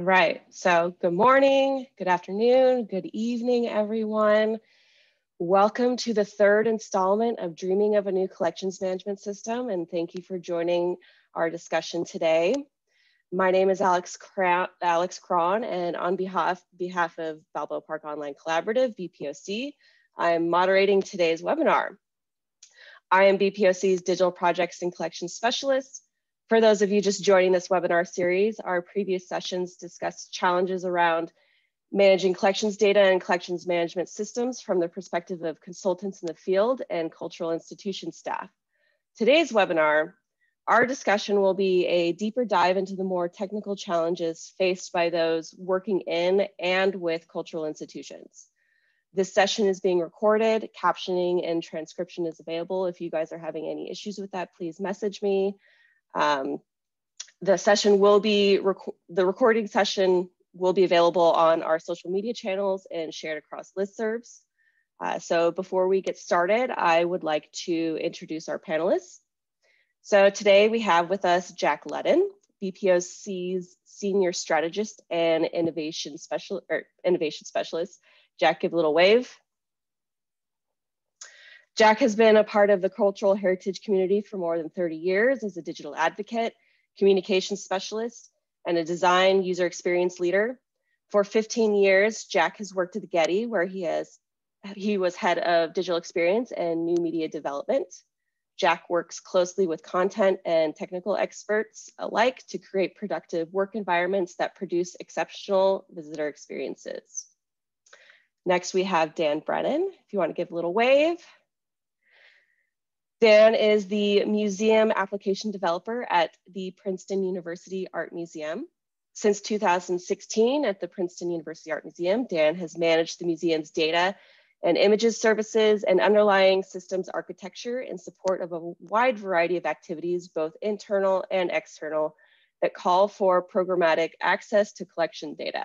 All right, so good morning, good afternoon, good evening, everyone. Welcome to the third installment of Dreaming of a New Collections Management System, and thank you for joining our discussion today. My name is Alex, Cra Alex Kron, and on behalf, behalf of Balboa Park Online Collaborative, BPOC, I'm moderating today's webinar. I am BPOC's Digital Projects and Collections Specialist, for those of you just joining this webinar series, our previous sessions discussed challenges around managing collections data and collections management systems from the perspective of consultants in the field and cultural institution staff. Today's webinar, our discussion will be a deeper dive into the more technical challenges faced by those working in and with cultural institutions. This session is being recorded, captioning and transcription is available. If you guys are having any issues with that, please message me. Um, the session will be, rec the recording session will be available on our social media channels and shared across listservs. Uh, so before we get started, I would like to introduce our panelists. So today we have with us Jack Ludden, BPOC's Senior Strategist and Innovation, Special, or Innovation Specialist. Jack, give a little wave. Jack has been a part of the cultural heritage community for more than 30 years as a digital advocate, communication specialist, and a design user experience leader. For 15 years, Jack has worked at the Getty where he has he was head of digital experience and new media development. Jack works closely with content and technical experts alike to create productive work environments that produce exceptional visitor experiences. Next, we have Dan Brennan. If you want to give a little wave. Dan is the museum application developer at the Princeton University Art Museum. Since 2016 at the Princeton University Art Museum, Dan has managed the museum's data and images services and underlying systems architecture in support of a wide variety of activities, both internal and external, that call for programmatic access to collection data.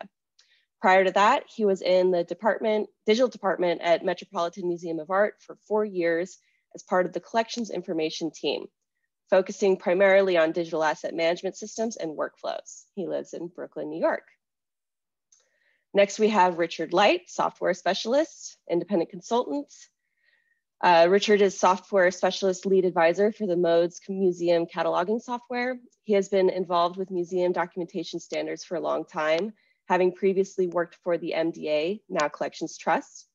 Prior to that, he was in the department, digital department at Metropolitan Museum of Art for four years as part of the collections information team, focusing primarily on digital asset management systems and workflows. He lives in Brooklyn, New York. Next, we have Richard Light, software specialist, independent consultant. Uh, Richard is software specialist lead advisor for the MODES museum cataloging software. He has been involved with museum documentation standards for a long time, having previously worked for the MDA, now Collections Trust.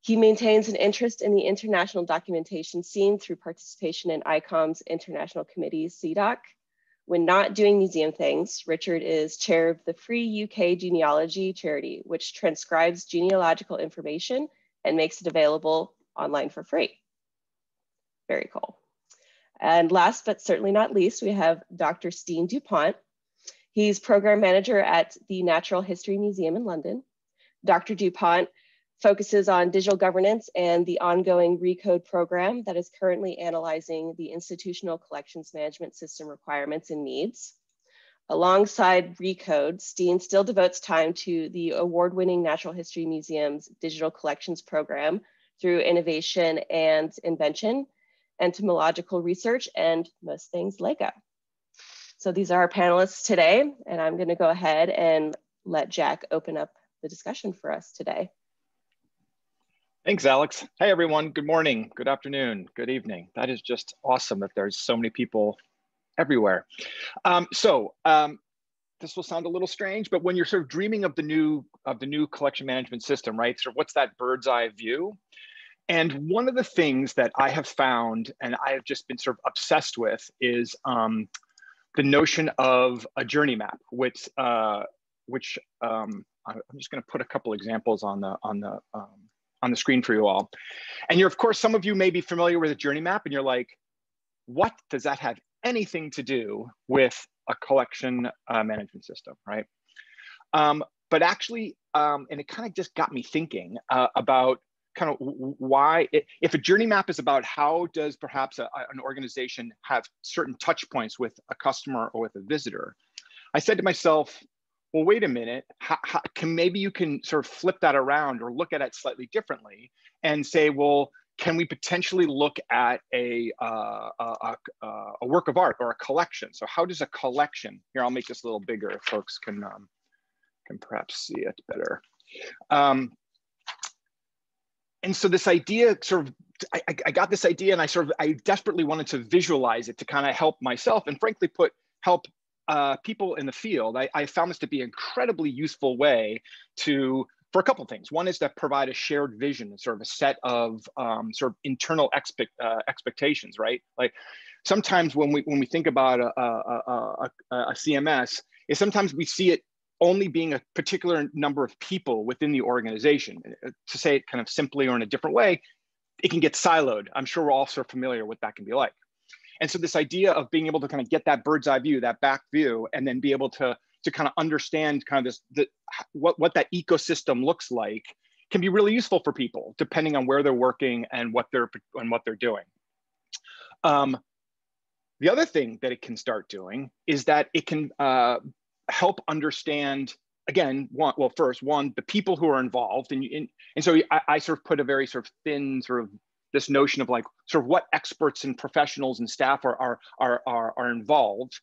He maintains an interest in the international documentation scene through participation in ICOM's International Committee, CIDOC. When not doing museum things, Richard is chair of the Free UK Genealogy Charity, which transcribes genealogical information and makes it available online for free. Very cool. And last but certainly not least, we have Dr. Steen Dupont. He's program manager at the Natural History Museum in London. Dr. Dupont focuses on digital governance and the ongoing RECODE program that is currently analyzing the institutional collections management system requirements and needs. Alongside RECODE, Steen still devotes time to the award-winning Natural History Museum's digital collections program through innovation and invention, entomological research, and most things LEGO. So these are our panelists today, and I'm gonna go ahead and let Jack open up the discussion for us today. Thanks, Alex. Hey, everyone. Good morning, good afternoon, good evening. That is just awesome that there's so many people everywhere. Um, so um, this will sound a little strange, but when you're sort of dreaming of the new of the new collection management system, right? So what's that bird's eye view? And one of the things that I have found and I have just been sort of obsessed with is um, the notion of a journey map, which uh, which um, I'm just going to put a couple examples on the on the um, on the screen for you all. And you're, of course, some of you may be familiar with a journey map and you're like, what does that have anything to do with a collection uh, management system, right? Um, but actually, um, and it kind of just got me thinking uh, about kind of why, it, if a journey map is about how does perhaps a, an organization have certain touch points with a customer or with a visitor, I said to myself, well, wait a minute, how, how, can maybe you can sort of flip that around or look at it slightly differently and say, well, can we potentially look at a, uh, a, a, a, work of art or a collection? So how does a collection, here I'll make this a little bigger if folks can, um, can perhaps see it better. Um, and so this idea sort of, I, I got this idea and I sort of, I desperately wanted to visualize it to kind of help myself and frankly put, help uh, people in the field. I, I found this to be an incredibly useful way to for a couple of things. One is to provide a shared vision, sort of a set of um, sort of internal expect, uh, expectations, right? Like sometimes when we when we think about a, a, a, a, CMS, is sometimes we see it only being a particular number of people within the organization. Uh, to say it kind of simply or in a different way, it can get siloed. I'm sure we're all sort of familiar with that can be like. And so this idea of being able to kind of get that bird's eye view, that back view, and then be able to to kind of understand kind of this the, what what that ecosystem looks like can be really useful for people depending on where they're working and what they're and what they're doing. Um, the other thing that it can start doing is that it can uh, help understand again one well first one the people who are involved and and, and so I, I sort of put a very sort of thin sort of this notion of like sort of what experts and professionals and staff are are are are, are involved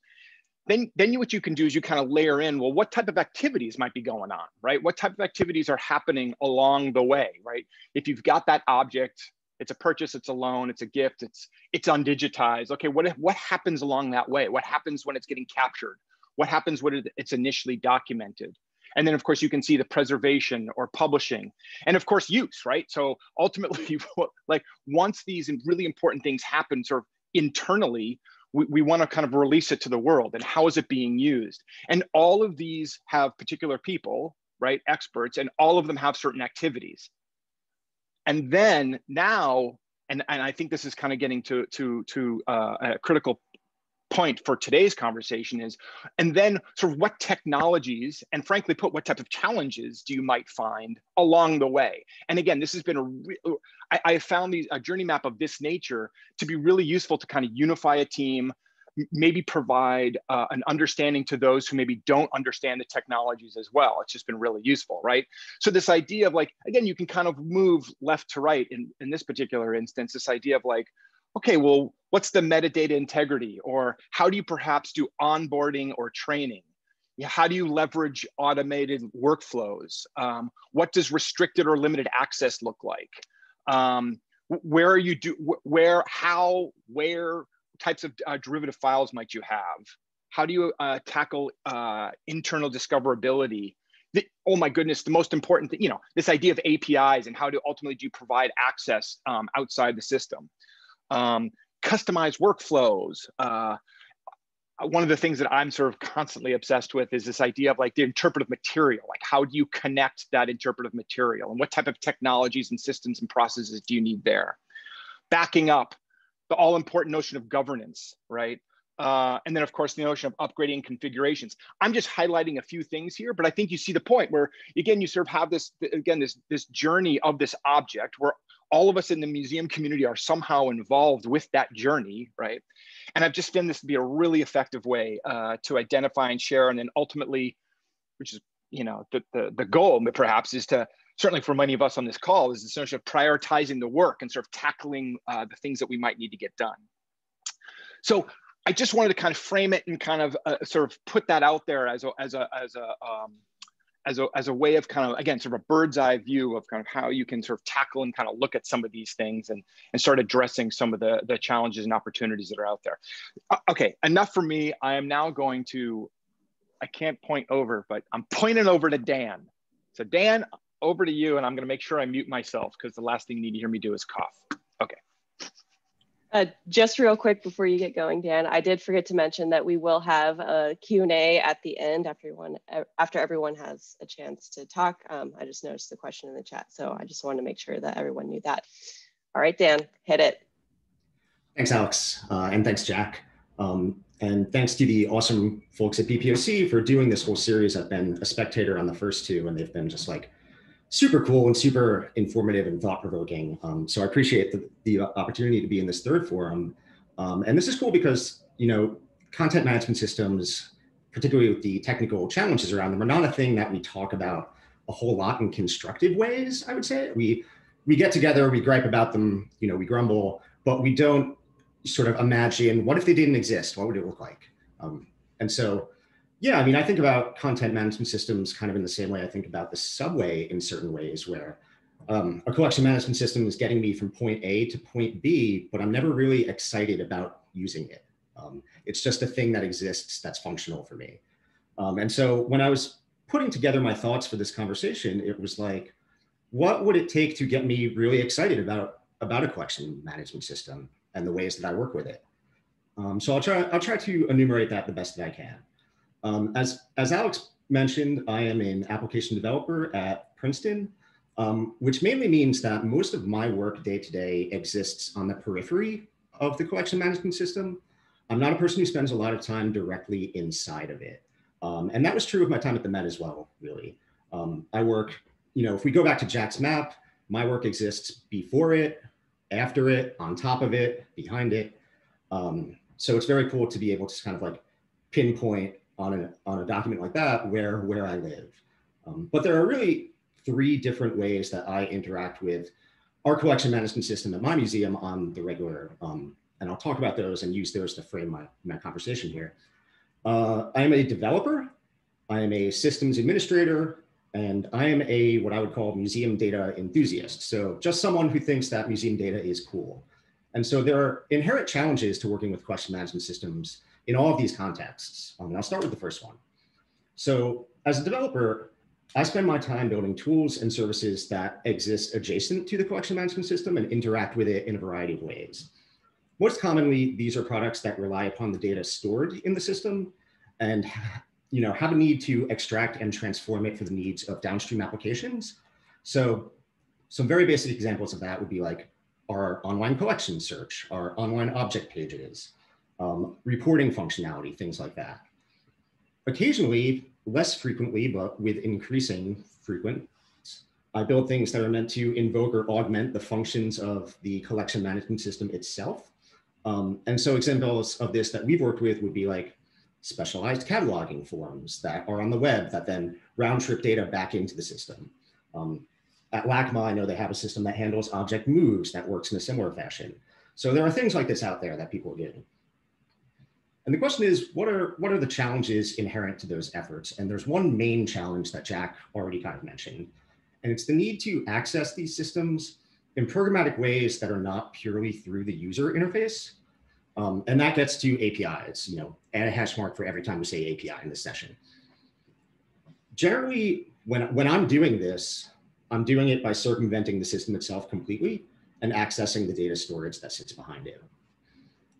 then then what you can do is you kind of layer in well what type of activities might be going on right? What type of activities are happening along the way right? If you've got that object it's a purchase it's a loan it's a gift it's it's undigitized. Okay what what happens along that way? What happens when it's getting captured? What happens when it's initially documented and then of course you can see the preservation or publishing and of course use right? So ultimately like once these really important things happen sort of internally we, we want to kind of release it to the world. And how is it being used? And all of these have particular people right? Experts and all of them have certain activities. And then now and, and i think this is kind of getting to to to uh, a critical point for today's conversation is and then sort of what technologies and frankly put what type of challenges do you might find along the way and again this has been a re- I, I found these a journey map of this nature to be really useful to kind of unify a team maybe provide uh, an understanding to those who maybe don't understand the technologies as well. It's just been really useful, right? So this idea of like, again, you can kind of move left to right in, in this particular instance, this idea of like, okay, well, what's the metadata integrity? Or how do you perhaps do onboarding or training? How do you leverage automated workflows? Um, what does restricted or limited access look like? Um, where are you do where how where types of uh, derivative files might you have how do you uh, tackle uh, internal discoverability the, oh my goodness the most important thing you know this idea of apis and how do ultimately do you provide access um, outside the system um, customized workflows. Uh, one of the things that I'm sort of constantly obsessed with is this idea of like the interpretive material. Like, how do you connect that interpretive material, and what type of technologies and systems and processes do you need there? Backing up, the all important notion of governance, right? Uh, and then of course the notion of upgrading configurations. I'm just highlighting a few things here, but I think you see the point where again you sort of have this again this this journey of this object where all of us in the museum community are somehow involved with that journey, right? And I've just found this to be a really effective way uh, to identify and share, and then ultimately, which is you know the the, the goal perhaps is to certainly for many of us on this call is essentially prioritizing the work and sort of tackling uh, the things that we might need to get done. So I just wanted to kind of frame it and kind of uh, sort of put that out there as a as a as a um, as a, as a way of kind of again sort of a bird's eye view of kind of how you can sort of tackle and kind of look at some of these things and and start addressing some of the the challenges and opportunities that are out there. Uh, okay enough for me. I am now going to i can't point over but i'm pointing over to dan. So dan over to you and i'm going to make sure i mute myself because the last thing you need to hear me do is cough. Okay uh, just real quick before you get going, Dan, I did forget to mention that we will have a Q&A at the end after everyone, after everyone has a chance to talk. Um, I just noticed the question in the chat, so I just wanted to make sure that everyone knew that. All right, Dan, hit it. Thanks, Alex, uh, and thanks, Jack. Um, and thanks to the awesome folks at BPOC for doing this whole series. I've been a spectator on the first two, and they've been just like super cool and super informative and thought provoking. Um, so I appreciate the, the opportunity to be in this third forum. Um, and this is cool because, you know, content management systems, particularly with the technical challenges around them, are not a thing that we talk about a whole lot in constructive ways, I would say. We we get together, we gripe about them, you know, we grumble, but we don't sort of imagine what if they didn't exist? What would it look like? Um, and so, yeah, I mean, I think about content management systems kind of in the same way I think about the subway in certain ways, where um, a collection management system is getting me from point A to point B, but I'm never really excited about using it. Um, it's just a thing that exists that's functional for me. Um, and so when I was putting together my thoughts for this conversation, it was like, what would it take to get me really excited about, about a collection management system and the ways that I work with it? Um, so I'll try, I'll try to enumerate that the best that I can. Um, as, as Alex mentioned, I am an application developer at Princeton, um, which mainly means that most of my work day to day exists on the periphery of the collection management system. I'm not a person who spends a lot of time directly inside of it. Um, and that was true of my time at the Met as well, really. Um, I work, you know, if we go back to Jack's map, my work exists before it, after it, on top of it, behind it. Um, so it's very cool to be able to kind of like pinpoint on a, on a document like that where, where I live. Um, but there are really three different ways that I interact with our collection management system at my museum on the regular. Um, and I'll talk about those and use those to frame my, my conversation here. Uh, I am a developer, I am a systems administrator, and I am a what I would call museum data enthusiast. So just someone who thinks that museum data is cool. And so there are inherent challenges to working with collection management systems in all of these contexts. Um, and I'll start with the first one. So as a developer, I spend my time building tools and services that exist adjacent to the collection management system and interact with it in a variety of ways. Most commonly, these are products that rely upon the data stored in the system and you know, have a need to extract and transform it for the needs of downstream applications. So some very basic examples of that would be like our online collection search, our online object pages, um, reporting functionality, things like that. Occasionally, less frequently, but with increasing frequent, I build things that are meant to invoke or augment the functions of the collection management system itself. Um, and so examples of this that we've worked with would be like specialized cataloging forms that are on the web that then round trip data back into the system. Um, at LACMA, I know they have a system that handles object moves that works in a similar fashion. So there are things like this out there that people are doing. And the question is, what are, what are the challenges inherent to those efforts? And there's one main challenge that Jack already kind of mentioned, and it's the need to access these systems in programmatic ways that are not purely through the user interface. Um, and that gets to APIs, you know, add a hash mark for every time we say API in this session. Generally, when, when I'm doing this, I'm doing it by circumventing the system itself completely and accessing the data storage that sits behind it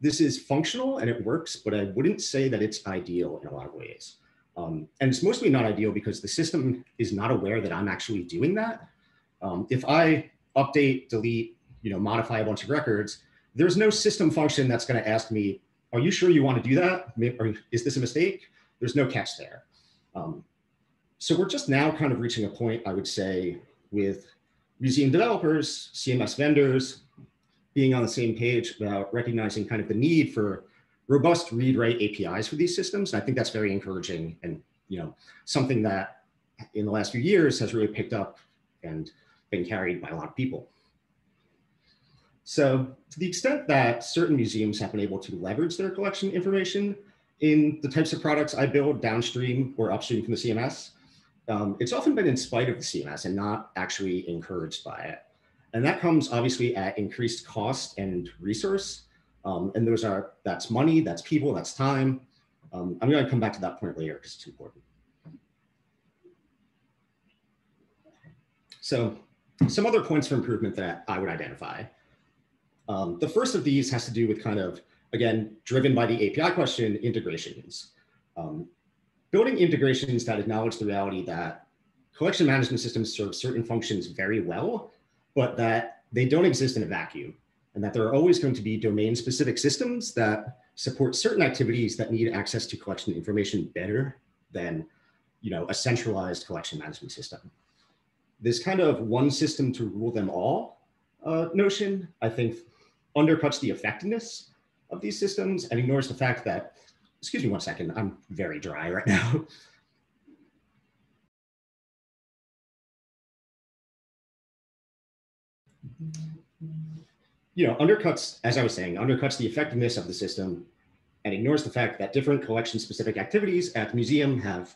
this is functional and it works, but I wouldn't say that it's ideal in a lot of ways. Um, and it's mostly not ideal because the system is not aware that I'm actually doing that. Um, if I update, delete, you know, modify a bunch of records, there's no system function that's going to ask me, are you sure you want to do that? Or is this a mistake? There's no catch there. Um, so we're just now kind of reaching a point, I would say, with museum developers, CMS vendors, being on the same page about recognizing kind of the need for robust read-write APIs for these systems. And I think that's very encouraging and you know something that in the last few years has really picked up and been carried by a lot of people. So to the extent that certain museums have been able to leverage their collection information in the types of products I build downstream or upstream from the CMS, um, it's often been in spite of the CMS and not actually encouraged by it. And that comes obviously at increased cost and resource. Um, and those are, that's money, that's people, that's time. Um, I'm gonna come back to that point later because it's important. So some other points for improvement that I would identify. Um, the first of these has to do with kind of, again, driven by the API question, integrations. Um, building integrations that acknowledge the reality that collection management systems serve certain functions very well but that they don't exist in a vacuum and that there are always going to be domain specific systems that support certain activities that need access to collection information better than you know, a centralized collection management system. This kind of one system to rule them all uh, notion, I think, undercuts the effectiveness of these systems and ignores the fact that, excuse me one second, I'm very dry right now. You know, undercuts, as I was saying, undercuts the effectiveness of the system and ignores the fact that different collection specific activities at the museum have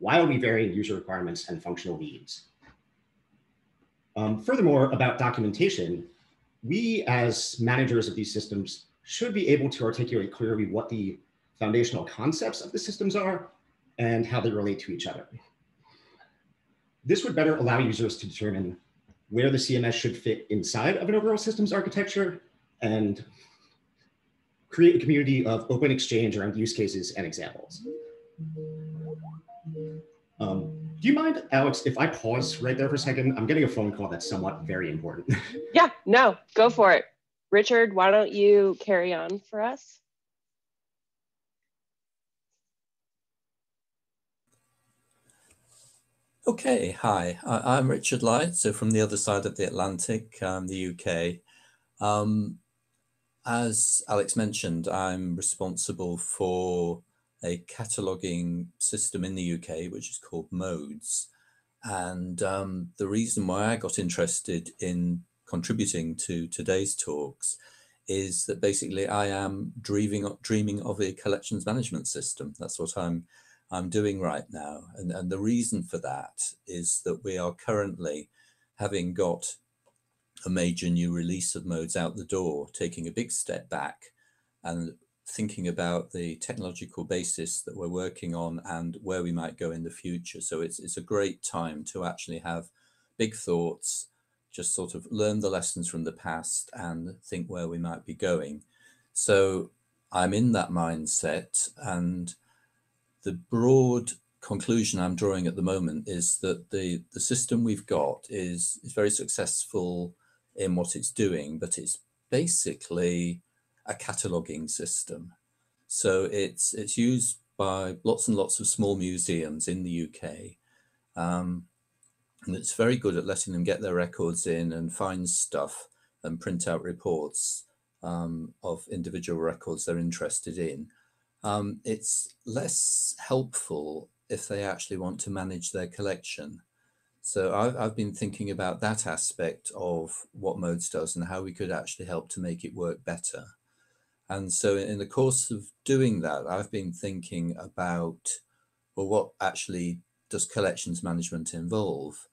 wildly varying user requirements and functional needs. Um, furthermore, about documentation, we as managers of these systems should be able to articulate clearly what the foundational concepts of the systems are and how they relate to each other. This would better allow users to determine where the CMS should fit inside of an overall systems architecture and create a community of open exchange around use cases and examples. Um, do you mind, Alex, if I pause right there for a second? I'm getting a phone call that's somewhat very important. yeah, no, go for it. Richard, why don't you carry on for us? Okay, hi, I'm Richard Light, so from the other side of the Atlantic, um, the UK. Um, as Alex mentioned, I'm responsible for a cataloging system in the UK, which is called Modes. And um, the reason why I got interested in contributing to today's talks is that basically I am dreaming, dreaming of a collections management system. That's what I'm I'm doing right now. And, and the reason for that is that we are currently having got a major new release of modes out the door, taking a big step back and thinking about the technological basis that we're working on and where we might go in the future. So it's, it's a great time to actually have big thoughts, just sort of learn the lessons from the past and think where we might be going. So I'm in that mindset and the broad conclusion I'm drawing at the moment is that the, the system we've got is, is very successful in what it's doing, but it's basically a cataloging system. So it's, it's used by lots and lots of small museums in the UK. Um, and it's very good at letting them get their records in and find stuff and print out reports um, of individual records they're interested in um, it's less helpful if they actually want to manage their collection. So I've, I've been thinking about that aspect of what Modes does and how we could actually help to make it work better. And so in the course of doing that, I've been thinking about, well, what actually does collections management involve?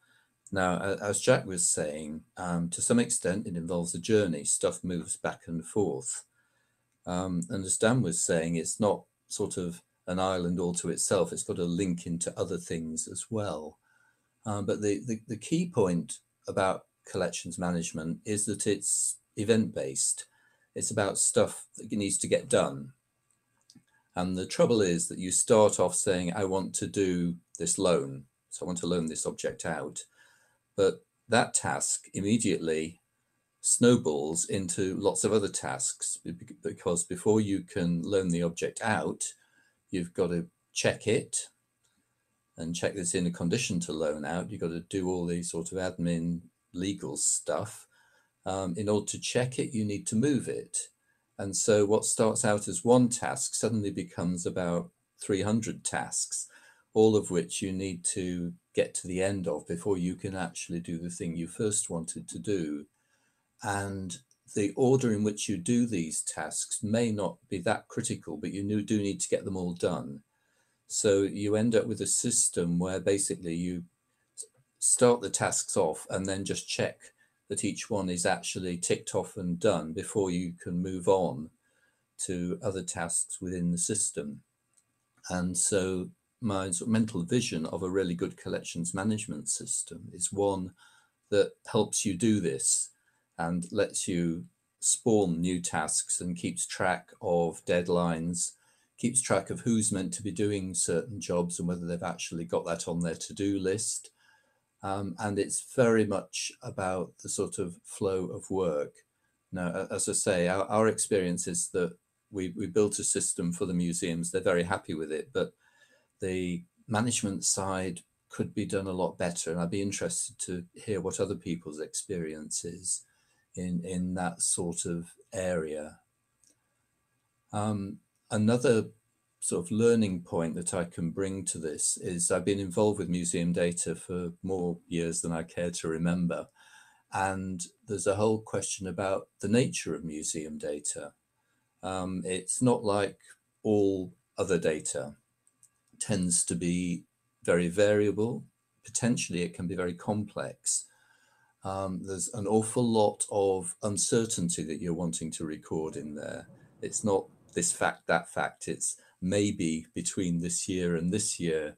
Now, as Jack was saying, um, to some extent, it involves a journey. Stuff moves back and forth. Um, and as Dan was saying, it's not sort of an island all to itself. It's got a link into other things as well. Um, but the, the, the key point about collections management is that it's event-based. It's about stuff that needs to get done. And the trouble is that you start off saying, I want to do this loan. So I want to loan this object out. But that task immediately snowballs into lots of other tasks because before you can loan the object out, you've got to check it and check this in a condition to loan out. You've got to do all these sort of admin legal stuff. Um, in order to check it, you need to move it. And so what starts out as one task suddenly becomes about 300 tasks, all of which you need to get to the end of before you can actually do the thing you first wanted to do and the order in which you do these tasks may not be that critical, but you do need to get them all done. So you end up with a system where basically you start the tasks off and then just check that each one is actually ticked off and done before you can move on to other tasks within the system. And so my mental vision of a really good collections management system is one that helps you do this and lets you spawn new tasks and keeps track of deadlines, keeps track of who's meant to be doing certain jobs and whether they've actually got that on their to-do list. Um, and it's very much about the sort of flow of work. Now, as I say, our, our experience is that we, we built a system for the museums. They're very happy with it, but the management side could be done a lot better. And I'd be interested to hear what other people's experience is in, in that sort of area. Um, another sort of learning point that I can bring to this is I've been involved with museum data for more years than I care to remember. and there's a whole question about the nature of museum data. Um, it's not like all other data it tends to be very variable. Potentially, it can be very complex. Um, there's an awful lot of uncertainty that you're wanting to record in there. It's not this fact, that fact. It's maybe between this year and this year.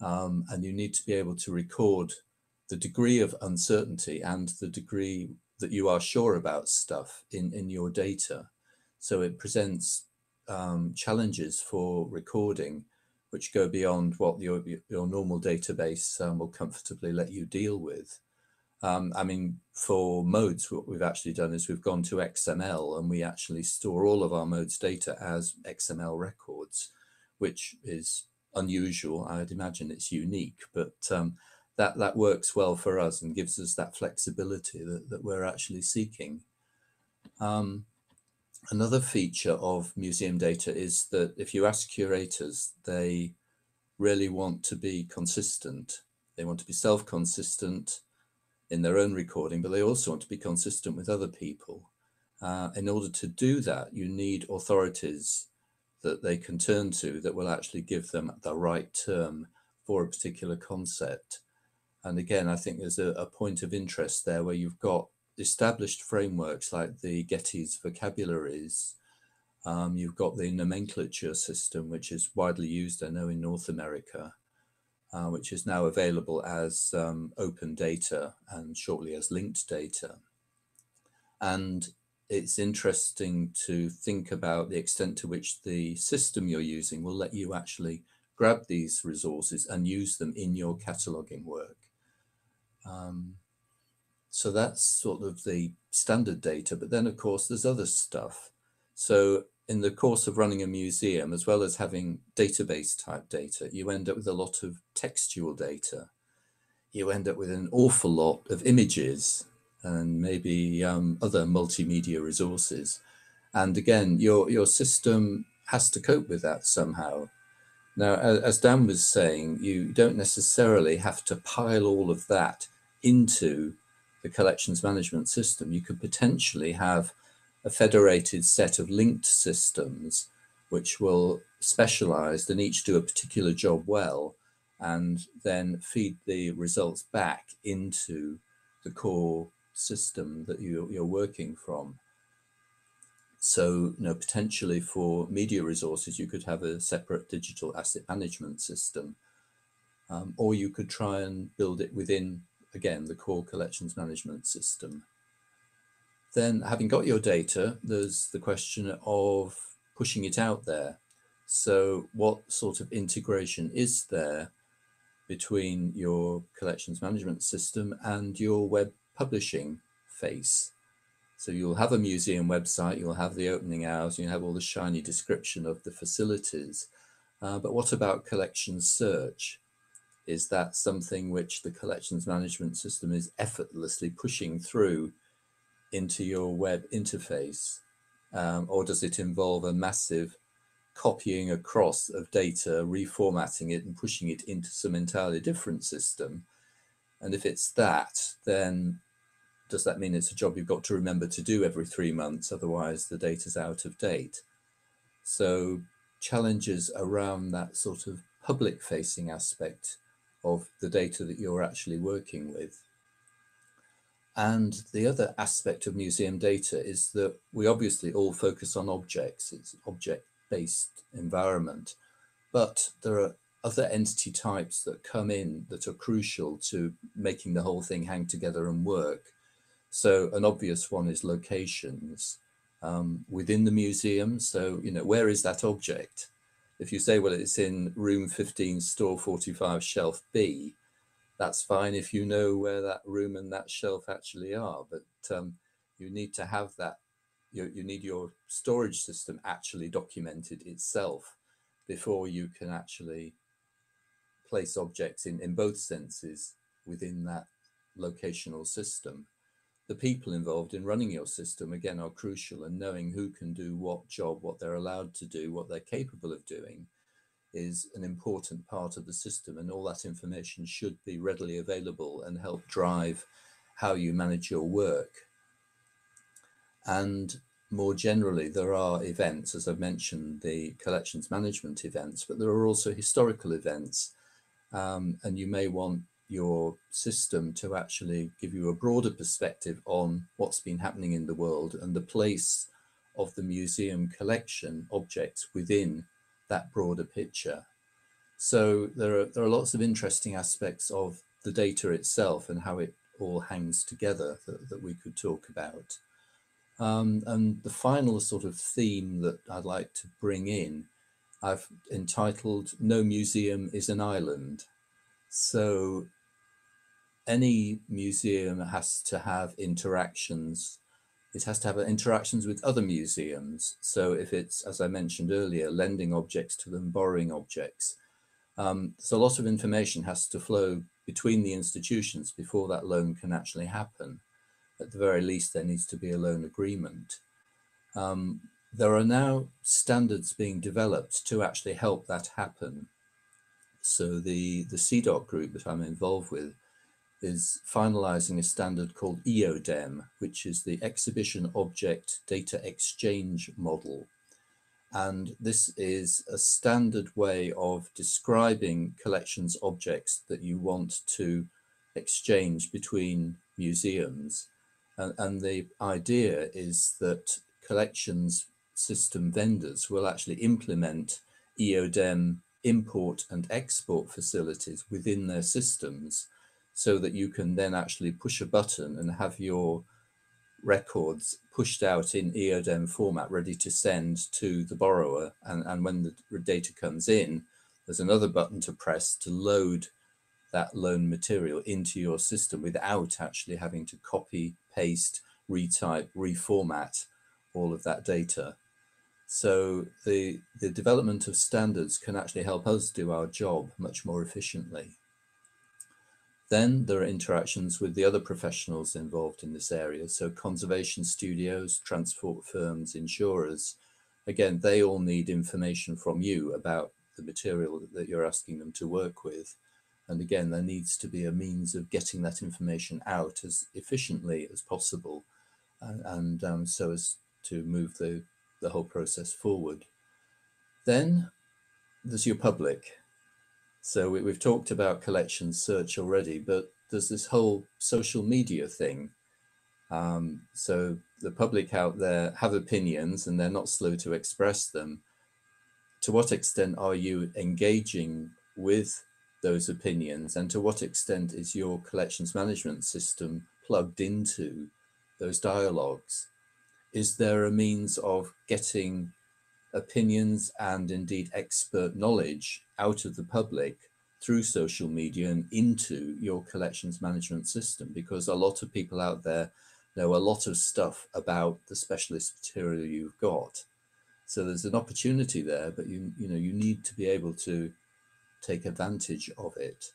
Um, and you need to be able to record the degree of uncertainty and the degree that you are sure about stuff in, in your data. So it presents um, challenges for recording which go beyond what your, your normal database um, will comfortably let you deal with. Um, I mean, for modes, what we've actually done is we've gone to XML and we actually store all of our modes data as XML records, which is unusual. I'd imagine it's unique, but um, that, that works well for us and gives us that flexibility that, that we're actually seeking. Um, Another feature of museum data is that if you ask curators, they really want to be consistent. They want to be self-consistent in their own recording, but they also want to be consistent with other people. Uh, in order to do that, you need authorities that they can turn to that will actually give them the right term for a particular concept. And again, I think there's a, a point of interest there where you've got established frameworks like the Getty's vocabularies. Um, you've got the nomenclature system, which is widely used, I know, in North America, uh, which is now available as um, open data and shortly as linked data. And it's interesting to think about the extent to which the system you're using will let you actually grab these resources and use them in your cataloging work. Um, so that's sort of the standard data. But then, of course, there's other stuff. So in the course of running a museum, as well as having database type data, you end up with a lot of textual data. You end up with an awful lot of images and maybe um, other multimedia resources. And again, your, your system has to cope with that somehow. Now, as Dan was saying, you don't necessarily have to pile all of that into the collections management system, you could potentially have a federated set of linked systems which will specialize and each do a particular job well and then feed the results back into the core system that you, you're working from. So, you know, potentially for media resources, you could have a separate digital asset management system, um, or you could try and build it within again, the core collections management system. Then having got your data, there's the question of pushing it out there. So what sort of integration is there between your collections management system and your web publishing face? So you'll have a museum website, you'll have the opening hours, you have all the shiny description of the facilities. Uh, but what about collection search? is that something which the collections management system is effortlessly pushing through into your web interface? Um, or does it involve a massive copying across of data, reformatting it and pushing it into some entirely different system? And if it's that, then does that mean it's a job you've got to remember to do every three months? Otherwise, the data's out of date. So challenges around that sort of public facing aspect of the data that you're actually working with. And the other aspect of museum data is that we obviously all focus on objects, it's object-based environment, but there are other entity types that come in that are crucial to making the whole thing hang together and work. So an obvious one is locations um, within the museum. So, you know, where is that object? If you say, well, it's in room 15, store 45, shelf B, that's fine if you know where that room and that shelf actually are. But um, you need to have that, you, you need your storage system actually documented itself before you can actually place objects in, in both senses within that locational system the people involved in running your system again are crucial and knowing who can do what job what they're allowed to do what they're capable of doing is an important part of the system and all that information should be readily available and help drive how you manage your work. And more generally, there are events, as I've mentioned, the collections management events, but there are also historical events. Um, and you may want your system to actually give you a broader perspective on what's been happening in the world and the place of the museum collection objects within that broader picture. So there are, there are lots of interesting aspects of the data itself and how it all hangs together that, that we could talk about. Um, and the final sort of theme that I'd like to bring in, I've entitled No Museum is an Island. So any museum has to have interactions. It has to have interactions with other museums. So if it's, as I mentioned earlier, lending objects to them, borrowing objects, um, so a lot of information has to flow between the institutions before that loan can actually happen. At the very least, there needs to be a loan agreement. Um, there are now standards being developed to actually help that happen. So the, the CIDOC group that I'm involved with is finalizing a standard called EODEM, which is the Exhibition Object Data Exchange Model. And this is a standard way of describing collections objects that you want to exchange between museums. And, and the idea is that collections system vendors will actually implement EODEM import and export facilities within their systems so that you can then actually push a button and have your records pushed out in EODEM format ready to send to the borrower. And, and when the data comes in, there's another button to press to load that loan material into your system without actually having to copy, paste, retype, reformat all of that data. So the, the development of standards can actually help us do our job much more efficiently. Then there are interactions with the other professionals involved in this area. So conservation studios, transport firms, insurers, again, they all need information from you about the material that you're asking them to work with. And again, there needs to be a means of getting that information out as efficiently as possible and, and um, so as to move the, the whole process forward. Then there's your public. So we, have talked about collection search already, but there's this whole social media thing. Um, so the public out there have opinions and they're not slow to express them. To what extent are you engaging with those opinions and to what extent is your collections management system plugged into those dialogues? Is there a means of getting opinions and indeed expert knowledge out of the public through social media and into your collections management system because a lot of people out there know a lot of stuff about the specialist material you've got. So there's an opportunity there but you you know you need to be able to take advantage of it.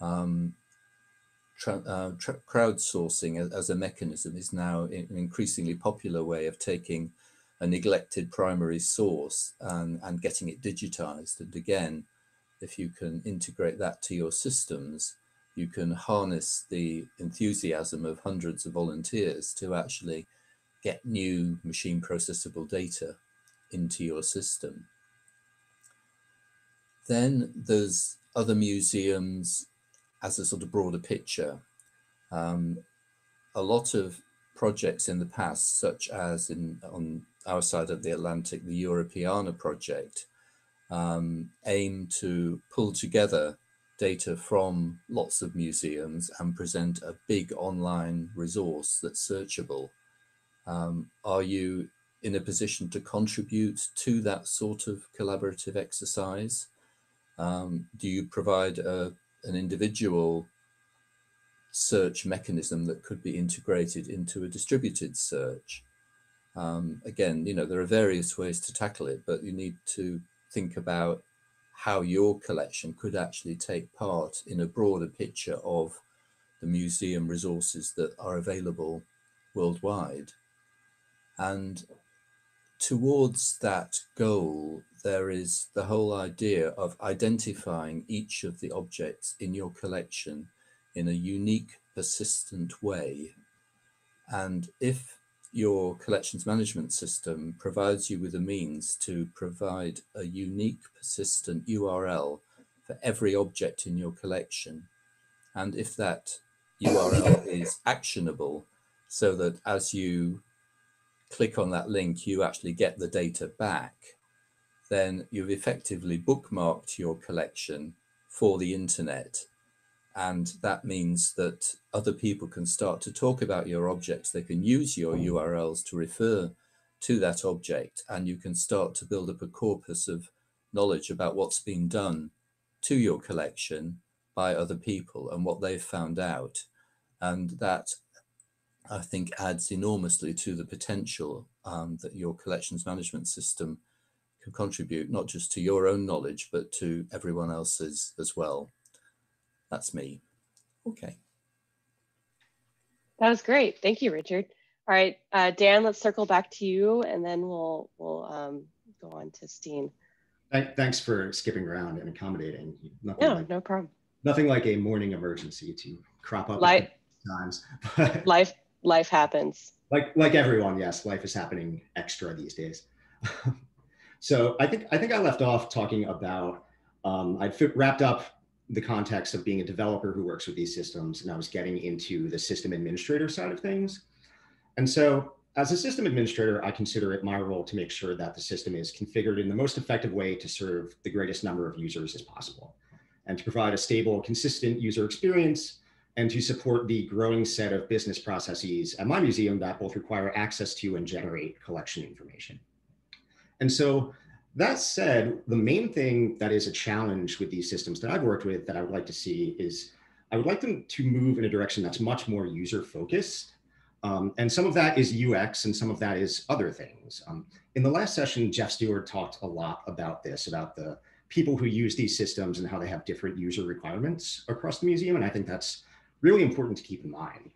Um, uh, crowdsourcing as, as, a mechanism is now an increasingly popular way of taking a neglected primary source and, and getting it digitized. And again, if you can integrate that to your systems, you can harness the enthusiasm of hundreds of volunteers to actually get new machine processable data into your system. Then there's other museums as a sort of broader picture. Um, a lot of projects in the past, such as in on our side of the Atlantic, the Europeana project, um, aim to pull together data from lots of museums and present a big online resource that's searchable. Um, are you in a position to contribute to that sort of collaborative exercise? Um, do you provide a, an individual search mechanism that could be integrated into a distributed search? Um, again, you know, there are various ways to tackle it, but you need to think about how your collection could actually take part in a broader picture of the museum resources that are available worldwide. And towards that goal, there is the whole idea of identifying each of the objects in your collection in a unique persistent way. And if your collections management system provides you with a means to provide a unique persistent URL for every object in your collection, and if that URL is actionable so that as you click on that link, you actually get the data back, then you've effectively bookmarked your collection for the internet. And that means that other people can start to talk about your objects. They can use your URLs to refer to that object, and you can start to build up a corpus of knowledge about what's been done to your collection by other people and what they've found out. And that I think adds enormously to the potential um, that your collections management system can contribute, not just to your own knowledge, but to everyone else's as well. That's me. Okay. That was great. Thank you, Richard. All right, uh, Dan, let's circle back to you and then we'll, we'll um, go on to Steen. Thanks for skipping around and accommodating. Nothing no, like, no problem. Nothing like a morning emergency to crop up life, times. life, life happens. Like, like everyone, yes, life is happening extra these days. so I think I think I left off talking about um, I'd wrapped up the context of being a developer who works with these systems, and I was getting into the system administrator side of things. And so as a system administrator, I consider it my role to make sure that the system is configured in the most effective way to serve the greatest number of users as possible and to provide a stable, consistent user experience and to support the growing set of business processes at my museum that both require access to and generate collection information. And so that said, the main thing that is a challenge with these systems that I've worked with that I would like to see is I would like them to move in a direction that's much more user focused. Um, and some of that is UX and some of that is other things. Um, in the last session, Jeff Stewart talked a lot about this, about the people who use these systems and how they have different user requirements across the museum. And I think that's really important to keep in mind.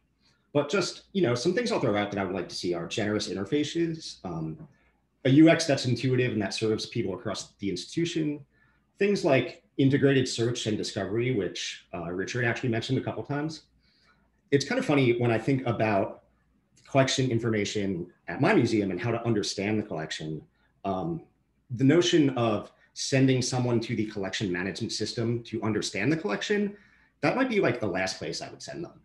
But just, you know, some things I'll throw out that I would like to see are generous interfaces, um, a UX that's intuitive and that serves people across the institution. Things like integrated search and discovery, which uh, Richard actually mentioned a couple times. It's kind of funny when I think about collection information at my museum and how to understand the collection. Um, the notion of sending someone to the collection management system to understand the collection, that might be like the last place I would send them.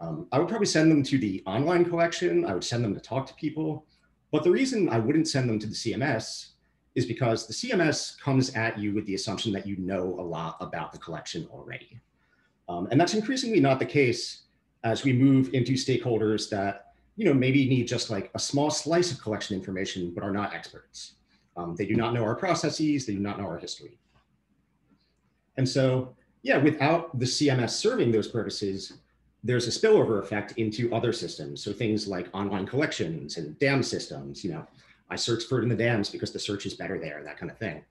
Um, I would probably send them to the online collection. I would send them to talk to people. But the reason I wouldn't send them to the CMS is because the CMS comes at you with the assumption that you know a lot about the collection already. Um, and that's increasingly not the case as we move into stakeholders that you know, maybe need just like a small slice of collection information, but are not experts. Um, they do not know our processes, they do not know our history. And so, yeah, without the CMS serving those purposes, there's a spillover effect into other systems. So things like online collections and DAM systems, you know, I search for it in the DAMs because the search is better there, that kind of thing.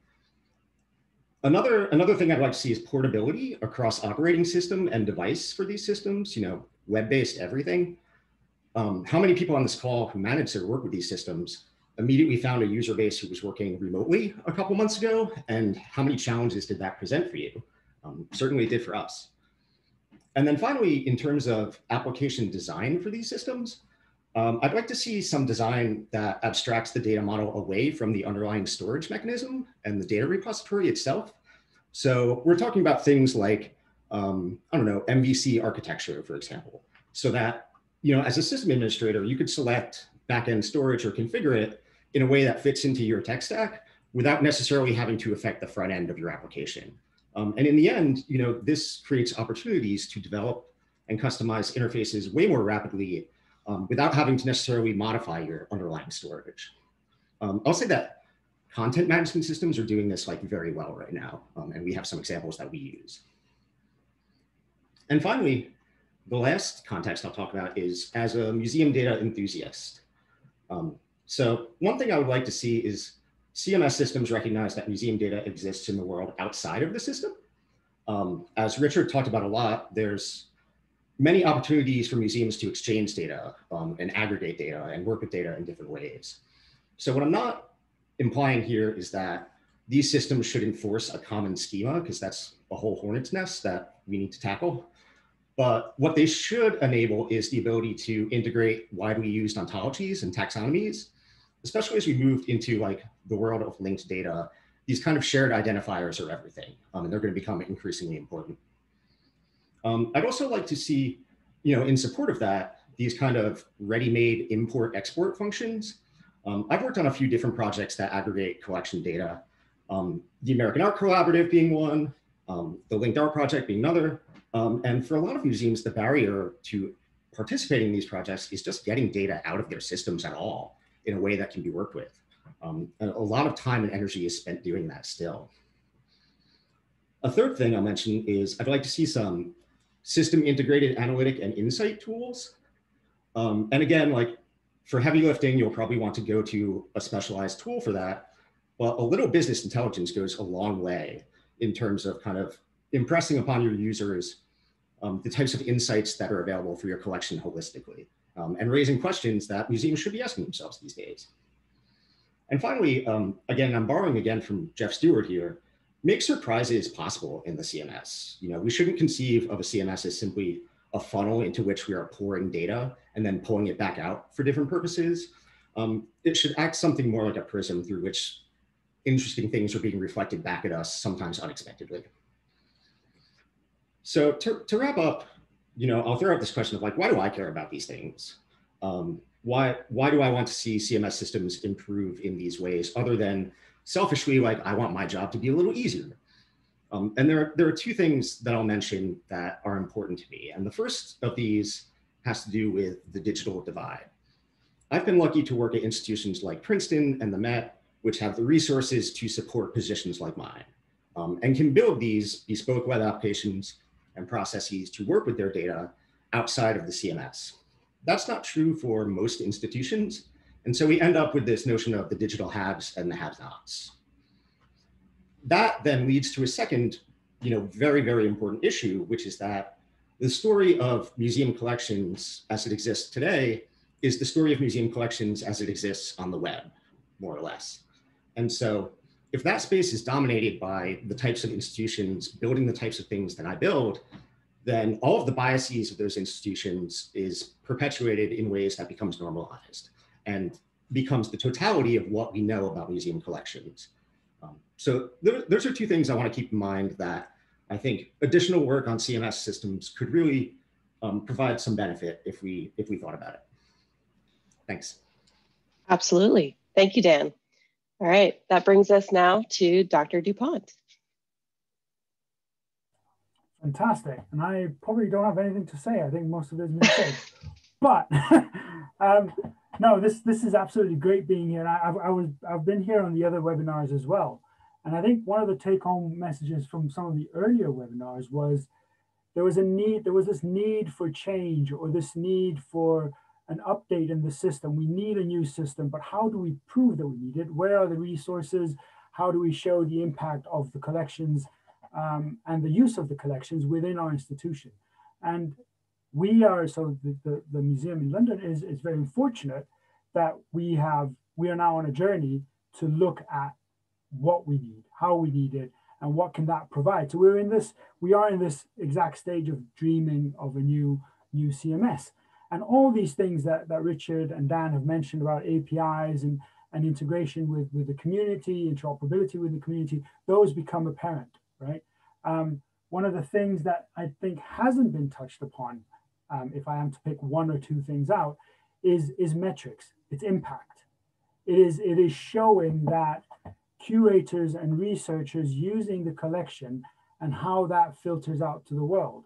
Another, another thing I'd like to see is portability across operating system and device for these systems, you know, web-based everything. Um, how many people on this call who manage their work with these systems immediately found a user base who was working remotely a couple months ago? And how many challenges did that present for you? Um, certainly did for us. And then finally, in terms of application design for these systems, um, I'd like to see some design that abstracts the data model away from the underlying storage mechanism and the data repository itself. So we're talking about things like, um, I don't know, MVC architecture, for example, so that, you know, as a system administrator, you could select backend storage or configure it in a way that fits into your tech stack without necessarily having to affect the front end of your application. Um, and in the end, you know, this creates opportunities to develop and customize interfaces way more rapidly um, without having to necessarily modify your underlying storage. Um, I'll say that content management systems are doing this like very well right now. Um, and we have some examples that we use. And finally, the last context I'll talk about is as a museum data enthusiast. Um, so one thing I would like to see is CMS systems recognize that museum data exists in the world outside of the system. Um, as Richard talked about a lot, there's many opportunities for museums to exchange data um, and aggregate data and work with data in different ways. So what I'm not implying here is that these systems should enforce a common schema because that's a whole hornet's nest that we need to tackle. But what they should enable is the ability to integrate widely used ontologies and taxonomies, especially as we moved into like the world of linked data. These kind of shared identifiers are everything, um, and they're going to become increasingly important. Um, I'd also like to see, you know, in support of that, these kind of ready-made import-export functions. Um, I've worked on a few different projects that aggregate collection data. Um, the American Art Collaborative being one, um, the Linked Art Project being another. Um, and for a lot of museums, the barrier to participating in these projects is just getting data out of their systems at all in a way that can be worked with. Um, a lot of time and energy is spent doing that still. A third thing I'll mention is I'd like to see some system integrated analytic and insight tools. Um, and again, like for heavy lifting, you'll probably want to go to a specialized tool for that. But a little business intelligence goes a long way in terms of kind of impressing upon your users um, the types of insights that are available for your collection holistically um, and raising questions that museums should be asking themselves these days. And finally, um, again, I'm borrowing again from Jeff Stewart here, make surprises possible in the CMS. You know, we shouldn't conceive of a CMS as simply a funnel into which we are pouring data and then pulling it back out for different purposes. Um, it should act something more like a prism through which interesting things are being reflected back at us, sometimes unexpectedly. So to, to wrap up, you know, I'll throw out this question of like, why do I care about these things? Um, why, why do I want to see CMS systems improve in these ways other than selfishly, like I want my job to be a little easier? Um, and there are, there are two things that I'll mention that are important to me. And the first of these has to do with the digital divide. I've been lucky to work at institutions like Princeton and the Met, which have the resources to support positions like mine um, and can build these bespoke web applications and processes to work with their data outside of the CMS. That's not true for most institutions. And so we end up with this notion of the digital haves and the have nots that then leads to a second, you know, very, very important issue, which is that the story of museum collections as it exists today is the story of museum collections as it exists on the web, more or less. And so if that space is dominated by the types of institutions building the types of things that I build, then all of the biases of those institutions is perpetuated in ways that becomes normalized and becomes the totality of what we know about museum collections. Um, so those are two things I want to keep in mind that I think additional work on CMS systems could really um, provide some benefit if we if we thought about it. Thanks. Absolutely. Thank you, Dan. All right, that brings us now to Dr. Dupont. Fantastic. And I probably don't have anything to say. I think most of it has been said. but um, no, this this is absolutely great being here. I, I, I was I've been here on the other webinars as well, and I think one of the take-home messages from some of the earlier webinars was there was a need, there was this need for change or this need for an update in the system. We need a new system, but how do we prove that we need it? Where are the resources? How do we show the impact of the collections um, and the use of the collections within our institution? And we are so the, the, the, museum in London is, is very fortunate that we have we are now on a journey to look at what we need, how we need it, and what can that provide. So we're in this, we are in this exact stage of dreaming of a new new CMS. And all these things that, that Richard and Dan have mentioned about APIs and, and integration with, with the community, interoperability with the community, those become apparent, right? Um, one of the things that I think hasn't been touched upon um, if I am to pick one or two things out, is, is metrics, its impact. It is, it is showing that curators and researchers using the collection and how that filters out to the world.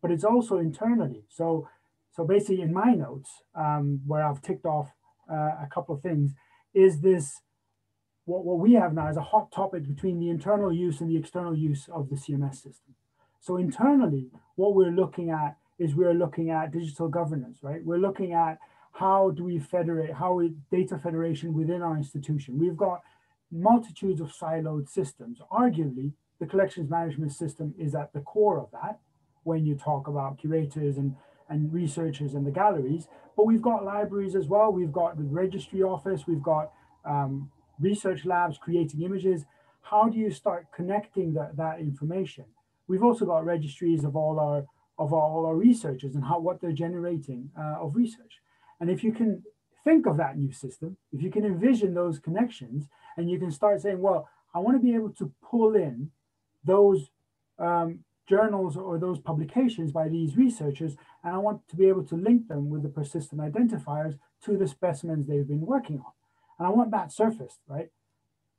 But it's also internally. So, so basically in my notes, um, where I've ticked off uh, a couple of things, is this, what, what we have now is a hot topic between the internal use and the external use of the CMS system. So internally, what we're looking at is we're looking at digital governance, right? We're looking at how do we federate, how data federation within our institution. We've got multitudes of siloed systems. Arguably, the collections management system is at the core of that when you talk about curators and, and researchers and the galleries. But we've got libraries as well. We've got the registry office. We've got um, research labs creating images. How do you start connecting that, that information? We've also got registries of all our of all our researchers and how what they're generating uh, of research. And if you can think of that new system, if you can envision those connections, and you can start saying, well, I want to be able to pull in those um, journals or those publications by these researchers, and I want to be able to link them with the persistent identifiers to the specimens they've been working on. And I want that surfaced, right?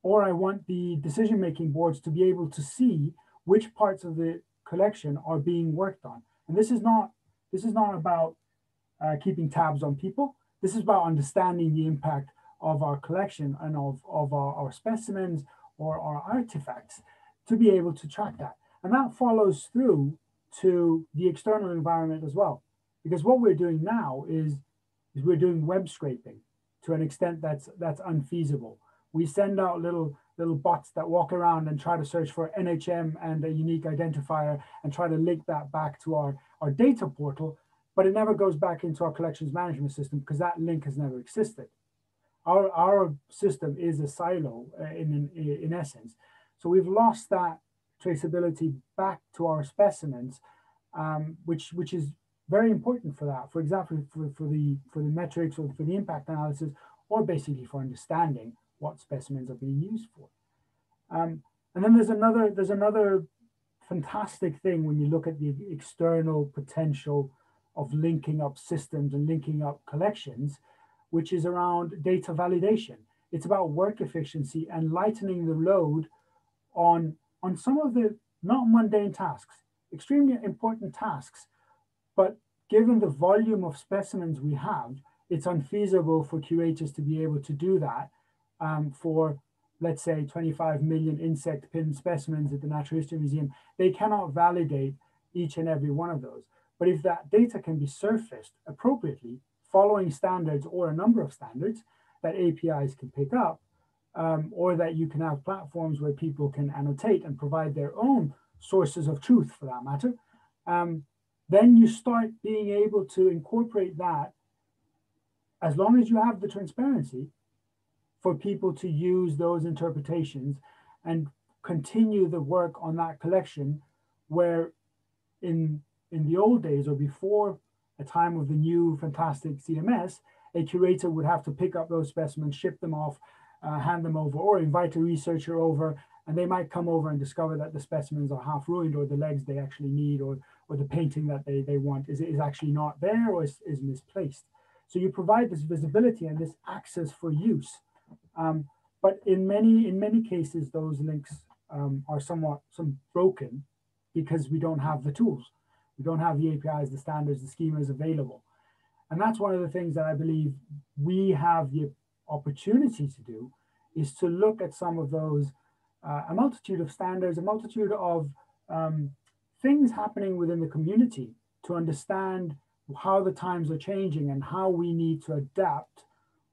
Or I want the decision-making boards to be able to see which parts of the collection are being worked on. And this is not this is not about uh, keeping tabs on people. This is about understanding the impact of our collection and of, of our, our specimens or our artifacts to be able to track that. And that follows through to the external environment as well. Because what we're doing now is, is we're doing web scraping to an extent that's that's unfeasible. We send out little little bots that walk around and try to search for NHM and a unique identifier and try to link that back to our, our data portal, but it never goes back into our collections management system because that link has never existed. Our, our system is a silo uh, in, in, in essence. So we've lost that traceability back to our specimens, um, which, which is very important for that. For example, for, for, the, for the metrics or for the impact analysis, or basically for understanding what specimens are being used for. Um, and then there's another, there's another fantastic thing when you look at the external potential of linking up systems and linking up collections, which is around data validation. It's about work efficiency and lightening the load on, on some of the not mundane tasks, extremely important tasks, but given the volume of specimens we have, it's unfeasible for curators to be able to do that um, for, let's say, 25 million insect pin specimens at the Natural History Museum. They cannot validate each and every one of those. But if that data can be surfaced appropriately, following standards or a number of standards that APIs can pick up, um, or that you can have platforms where people can annotate and provide their own sources of truth for that matter, um, then you start being able to incorporate that as long as you have the transparency for people to use those interpretations and continue the work on that collection where in in the old days or before a time of the new fantastic CMS, a curator would have to pick up those specimens, ship them off, uh, hand them over, or invite a researcher over, and they might come over and discover that the specimens are half ruined, or the legs they actually need, or or the painting that they, they want is, is actually not there or is, is misplaced. So you provide this visibility and this access for use um, but in many in many cases, those links um, are somewhat some broken because we don't have the tools. We don't have the APIs, the standards, the schemas available. And that's one of the things that I believe we have the opportunity to do is to look at some of those, uh, a multitude of standards, a multitude of um, things happening within the community to understand how the times are changing and how we need to adapt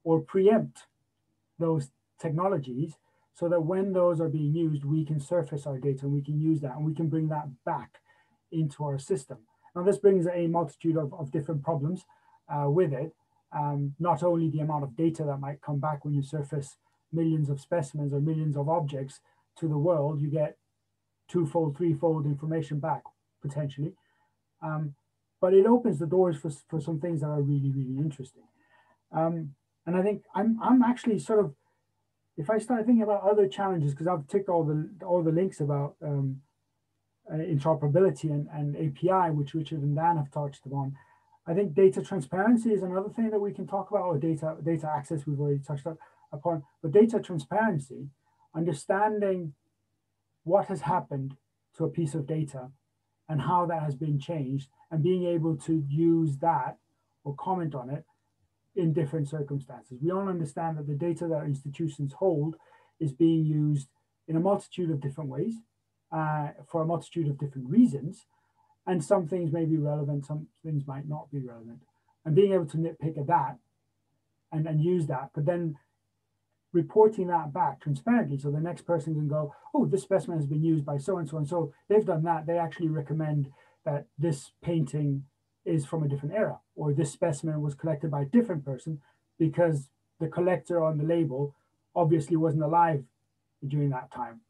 or preempt those technologies so that when those are being used, we can surface our data and we can use that and we can bring that back into our system. Now, this brings a multitude of, of different problems uh, with it. Um, not only the amount of data that might come back when you surface millions of specimens or millions of objects to the world, you get twofold, threefold information back potentially. Um, but it opens the doors for, for some things that are really, really interesting. Um, and I think I'm I'm actually sort of if I start thinking about other challenges, because I've ticked all the all the links about um, uh, interoperability and, and API, which Richard and Dan have touched upon. I think data transparency is another thing that we can talk about, or data data access we've already touched upon. But data transparency, understanding what has happened to a piece of data and how that has been changed, and being able to use that or comment on it in different circumstances. We all understand that the data that institutions hold is being used in a multitude of different ways uh, for a multitude of different reasons. And some things may be relevant, some things might not be relevant. And being able to nitpick at that and, and use that, but then reporting that back transparently so the next person can go, oh, this specimen has been used by so and so and so. They've done that. They actually recommend that this painting is from a different era, or this specimen was collected by a different person because the collector on the label obviously wasn't alive during that time.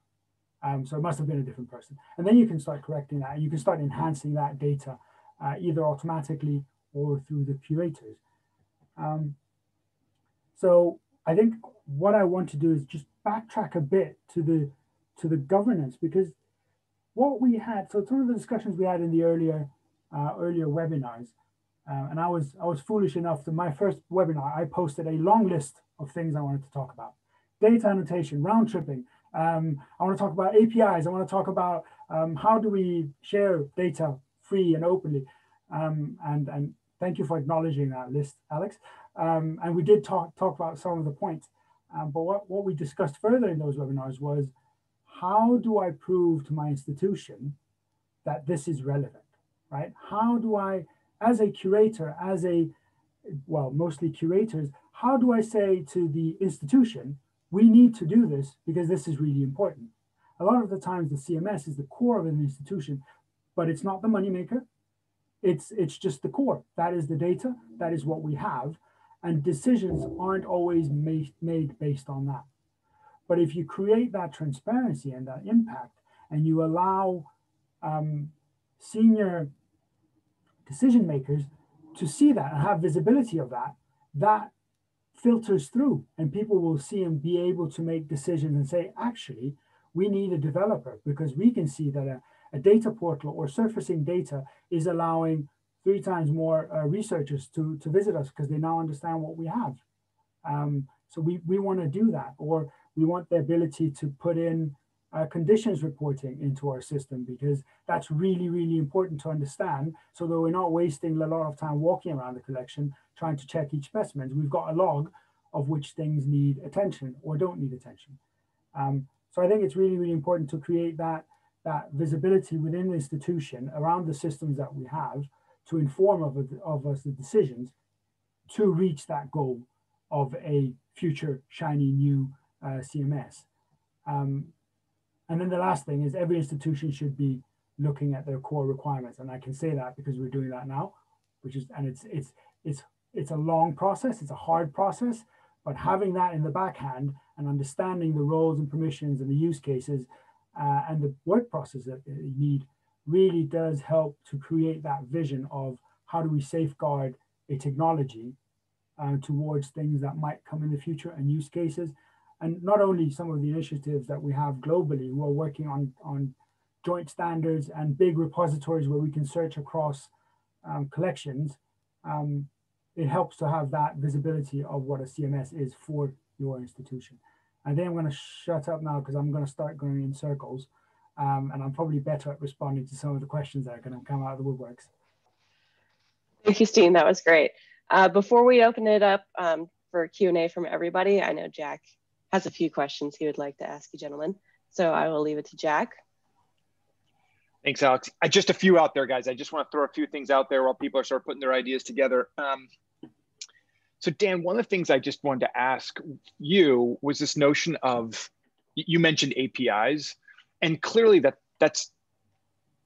Um, so it must have been a different person. And then you can start correcting that you can start enhancing that data uh, either automatically or through the curators. Um, so I think what I want to do is just backtrack a bit to the to the governance because what we had so some of the discussions we had in the earlier uh, earlier webinars uh, and I was I was foolish enough that my first webinar I posted a long list of things I wanted to talk about data annotation round tripping um, I want to talk about APIs I want to talk about um, how do we share data free and openly? Um, and and thank you for acknowledging that list Alex. Um, and we did talk talk about some of the points. Um, but what, what we discussed further in those webinars was how do I prove to my institution that this is relevant, right? How do I, as a curator, as a, well, mostly curators, how do I say to the institution, we need to do this because this is really important? A lot of the times the CMS is the core of an institution, but it's not the moneymaker. It's, it's just the core. That is the data. That is what we have and decisions aren't always made, made based on that. But if you create that transparency and that impact, and you allow um, senior decision makers to see that and have visibility of that, that filters through, and people will see and be able to make decisions and say, actually, we need a developer because we can see that a, a data portal or surfacing data is allowing three times more uh, researchers to, to visit us because they now understand what we have. Um, so we, we want to do that, or we want the ability to put in uh, conditions reporting into our system because that's really, really important to understand so that we're not wasting a lot of time walking around the collection trying to check each specimen. We've got a log of which things need attention or don't need attention. Um, so I think it's really, really important to create that, that visibility within the institution around the systems that we have to inform of, of us the decisions to reach that goal of a future shiny new uh, CMS. Um, and then the last thing is every institution should be looking at their core requirements. And I can say that because we're doing that now, which is, and it's, it's, it's, it's a long process. It's a hard process, but having that in the backhand and understanding the roles and permissions and the use cases uh, and the work process that you need really does help to create that vision of how do we safeguard a technology uh, towards things that might come in the future and use cases. And not only some of the initiatives that we have globally who are working on, on joint standards and big repositories where we can search across um, collections, um, it helps to have that visibility of what a CMS is for your institution. And then I'm going to shut up now because I'm going to start going in circles. Um, and I'm probably better at responding to some of the questions that are going to come out of the woodworks. Thank you, Steen. That was great. Uh, before we open it up um, for Q&A from everybody, I know Jack has a few questions he would like to ask you gentlemen. So I will leave it to Jack. Thanks, Alex. I, just a few out there, guys. I just want to throw a few things out there while people are sort of putting their ideas together. Um, so Dan, one of the things I just wanted to ask you was this notion of, you mentioned APIs and clearly that that's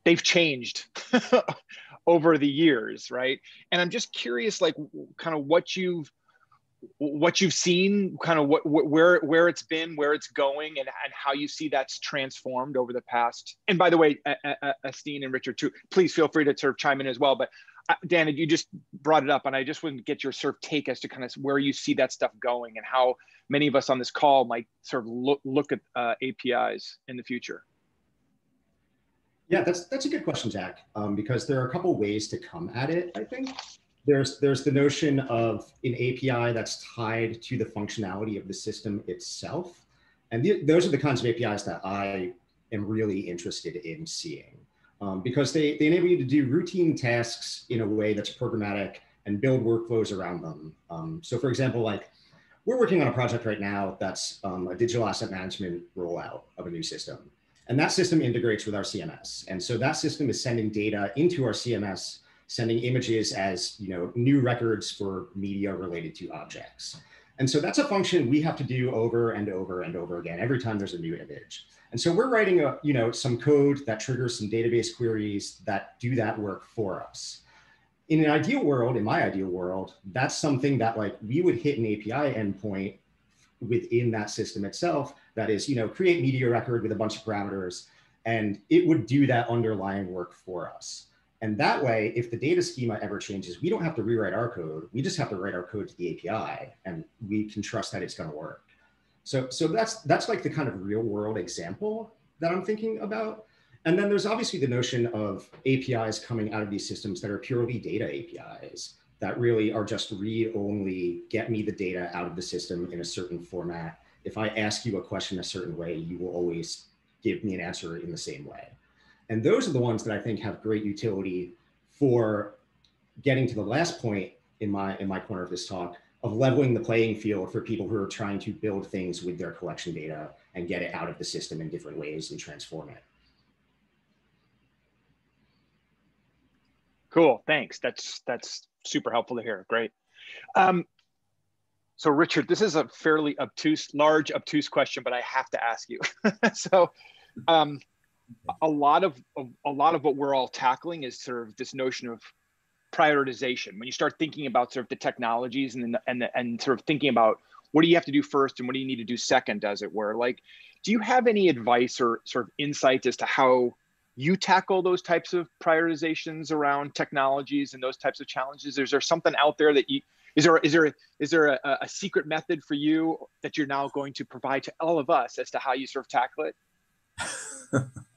they've changed over the years right and i'm just curious like kind of what you've what you've seen kind of what, where where it's been where it's going and, and how you see that's transformed over the past and by the way Steen and richard too please feel free to sort of chime in as well but uh, dan you just brought it up and i just to get your sort of take as to kind of where you see that stuff going and how many of us on this call might sort of look, look at uh, apis in the future yeah, that's that's a good question, Jack, um, because there are a couple ways to come at it. I think there's there's the notion of an API that's tied to the functionality of the system itself, and those are the kinds of APIs that I am really interested in seeing um, because they they enable you to do routine tasks in a way that's programmatic and build workflows around them. Um, so, for example, like we're working on a project right now that's um, a digital asset management rollout of a new system. And that system integrates with our CMS. And so that system is sending data into our CMS, sending images as you know new records for media related to objects. And so that's a function we have to do over and over and over again every time there's a new image. And so we're writing a, you know, some code that triggers some database queries that do that work for us. In an ideal world, in my ideal world, that's something that like we would hit an API endpoint within that system itself that is, you know, create media record with a bunch of parameters, and it would do that underlying work for us. And that way, if the data schema ever changes, we don't have to rewrite our code. We just have to write our code to the API and we can trust that it's going to work. So, so that's, that's like the kind of real world example that I'm thinking about. And then there's obviously the notion of APIs coming out of these systems that are purely data APIs that really are just read only, get me the data out of the system in a certain format. If I ask you a question a certain way, you will always give me an answer in the same way. And those are the ones that I think have great utility for getting to the last point in my in my corner of this talk of leveling the playing field for people who are trying to build things with their collection data and get it out of the system in different ways and transform it. Cool, thanks. That's that's super helpful to hear. Great. Um, so Richard, this is a fairly obtuse, large, obtuse question, but I have to ask you. so um, a lot of, a lot of what we're all tackling is sort of this notion of prioritization. When you start thinking about sort of the technologies and and and sort of thinking about what do you have to do first and what do you need to do second, as it were. Like, do you have any advice or sort of insights as to how you tackle those types of prioritizations around technologies and those types of challenges? Is there something out there that you is there is there is there a, a secret method for you that you're now going to provide to all of us as to how you sort of tackle it?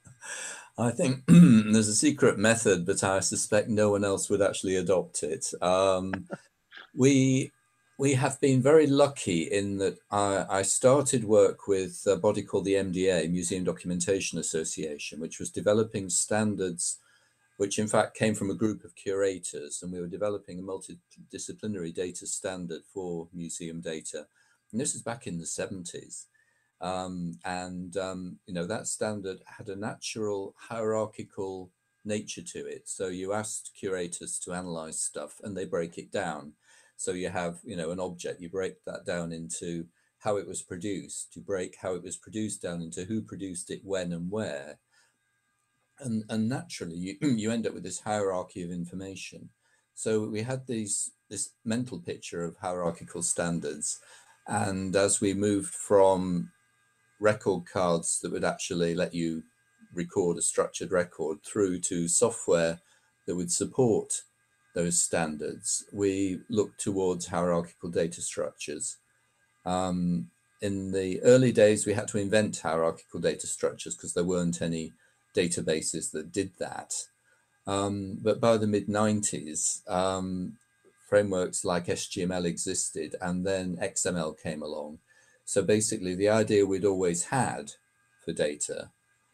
I think there's a secret method, but I suspect no one else would actually adopt it. Um, we we have been very lucky in that I, I, started work with a body called the MDA, Museum Documentation Association, which was developing standards, which in fact came from a group of curators, and we were developing a multidisciplinary data standard for museum data. And this is back in the 70s. Um, and um, you know that standard had a natural hierarchical nature to it. So you asked curators to analyze stuff, and they break it down. So you have you know an object, you break that down into how it was produced, you break how it was produced down into who produced it, when, and where. And, and naturally, you, you end up with this hierarchy of information. So we had these this mental picture of hierarchical standards, and as we moved from record cards that would actually let you record a structured record through to software that would support those standards, we look towards hierarchical data structures. Um, in the early days, we had to invent hierarchical data structures because there weren't any databases that did that. Um, but by the mid 90s, um, frameworks like SGML existed, and then XML came along. So basically, the idea we'd always had for data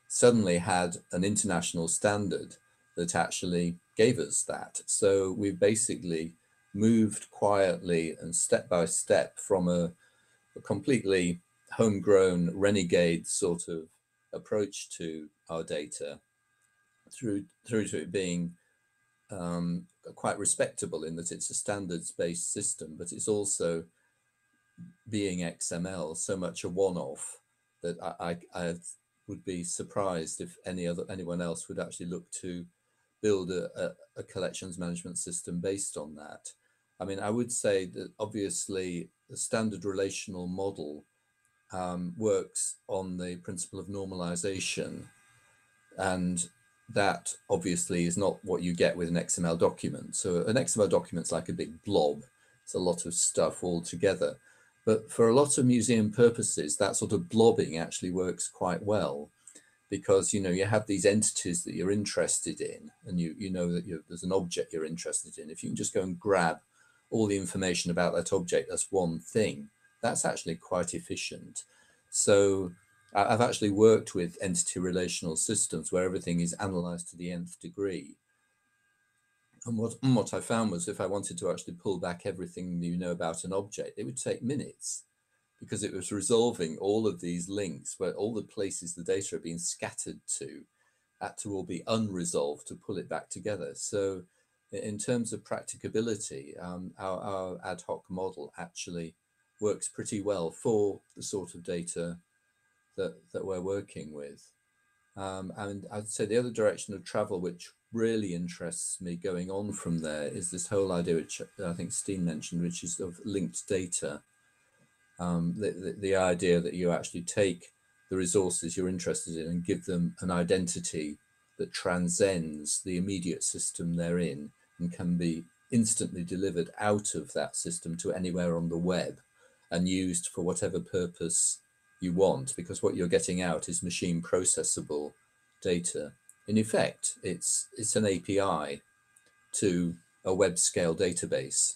suddenly had an international standard that actually gave us that. So we've basically moved quietly and step by step from a, a completely homegrown renegade sort of approach to our data through through to it being um, quite respectable in that it's a standards based system, but it's also being XML so much a one-off that I, I, I, would be surprised if any other anyone else would actually look to build a, a, a, collections management system based on that. I mean, I would say that obviously the standard relational model um, works on the principle of normalization and that obviously is not what you get with an XML document. So an XML document is like a big blob. It's a lot of stuff all together. But for a lot of museum purposes, that sort of blobbing actually works quite well because you know you have these entities that you're interested in and you you know that there's an object you're interested in. If you can just go and grab all the information about that object as one thing. That's actually quite efficient. So i've actually worked with entity relational systems where everything is analyzed to the nth degree and what, what I found was if I wanted to actually pull back everything you know about an object, it would take minutes because it was resolving all of these links where all the places the data are being scattered to had to all be unresolved to pull it back together. So in terms of practicability, um, our, our ad hoc model actually works pretty well for the sort of data that, that we're working with. Um, and I'd say the other direction of travel, which really interests me going on from there, is this whole idea, which I think Steen mentioned, which is of linked data. Um, the, the, the, idea that you actually take the resources you're interested in and give them an identity that transcends the immediate system they're in and can be instantly delivered out of that system to anywhere on the web and used for whatever purpose you want because what you're getting out is machine processable data in effect it's it's an api to a web scale database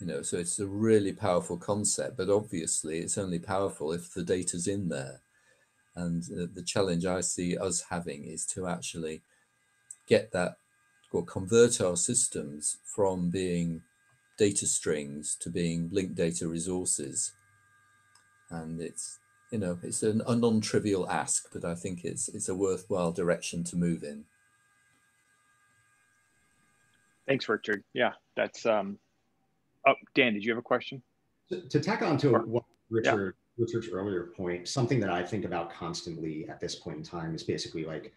you know so it's a really powerful concept but obviously it's only powerful if the data's in there. And the challenge i see us having is to actually get that or convert our systems from being data strings to being linked data resources. And it's you know it's an, a non-trivial ask but i think it's it's a worthwhile direction to move in. Thanks richard. Yeah that's um oh dan did you have a question? To, to tack on to what richard yeah. richard's earlier point something that i think about constantly at this point in time is basically like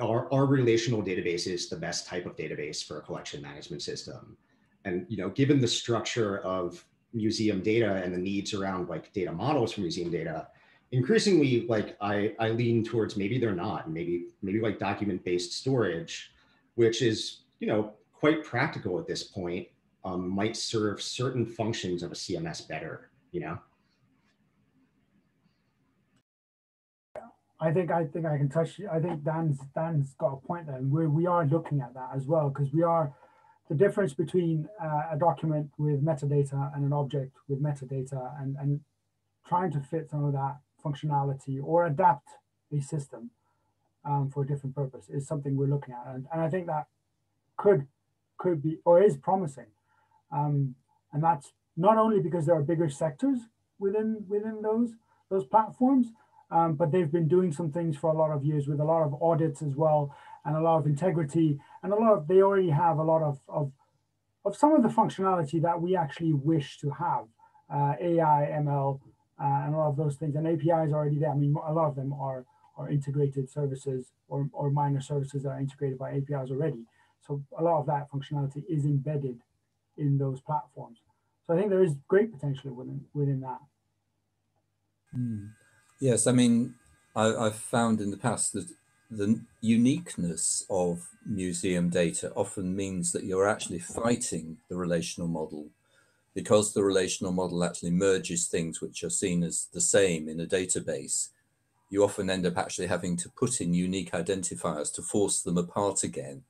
our, our relational database is the best type of database for a collection management system? And you know given the structure of museum data and the needs around like data models for museum data increasingly like I, I lean towards maybe they're not maybe maybe like document based storage which is you know quite practical at this point um, might serve certain functions of a cms better you know I think I think I can touch. I think Dan's Dan's got a point there. We we are looking at that as well because we are the difference between uh, a document with metadata and an object with metadata and and trying to fit some of that functionality or adapt a system um, for a different purpose is something we're looking at. And, and I think that could could be or is promising. Um, and that's not only because there are bigger sectors within within those those platforms, um, but they've been doing some things for a lot of years with a lot of audits as well and a lot of integrity and a lot of they already have a lot of of, of some of the functionality that we actually wish to have uh, AI, ML, uh, and a lot of those things. And APIs already there. I mean, a lot of them are are integrated services or, or minor services that are integrated by APIs already. So a lot of that functionality is embedded in those platforms. So I think there is great potential within within that. Mm. Yes, I mean, I, have found in the past that the uniqueness of museum data often means that you're actually fighting the relational model because the relational model actually merges things which are seen as the same in a database, you often end up actually having to put in unique identifiers to force them apart again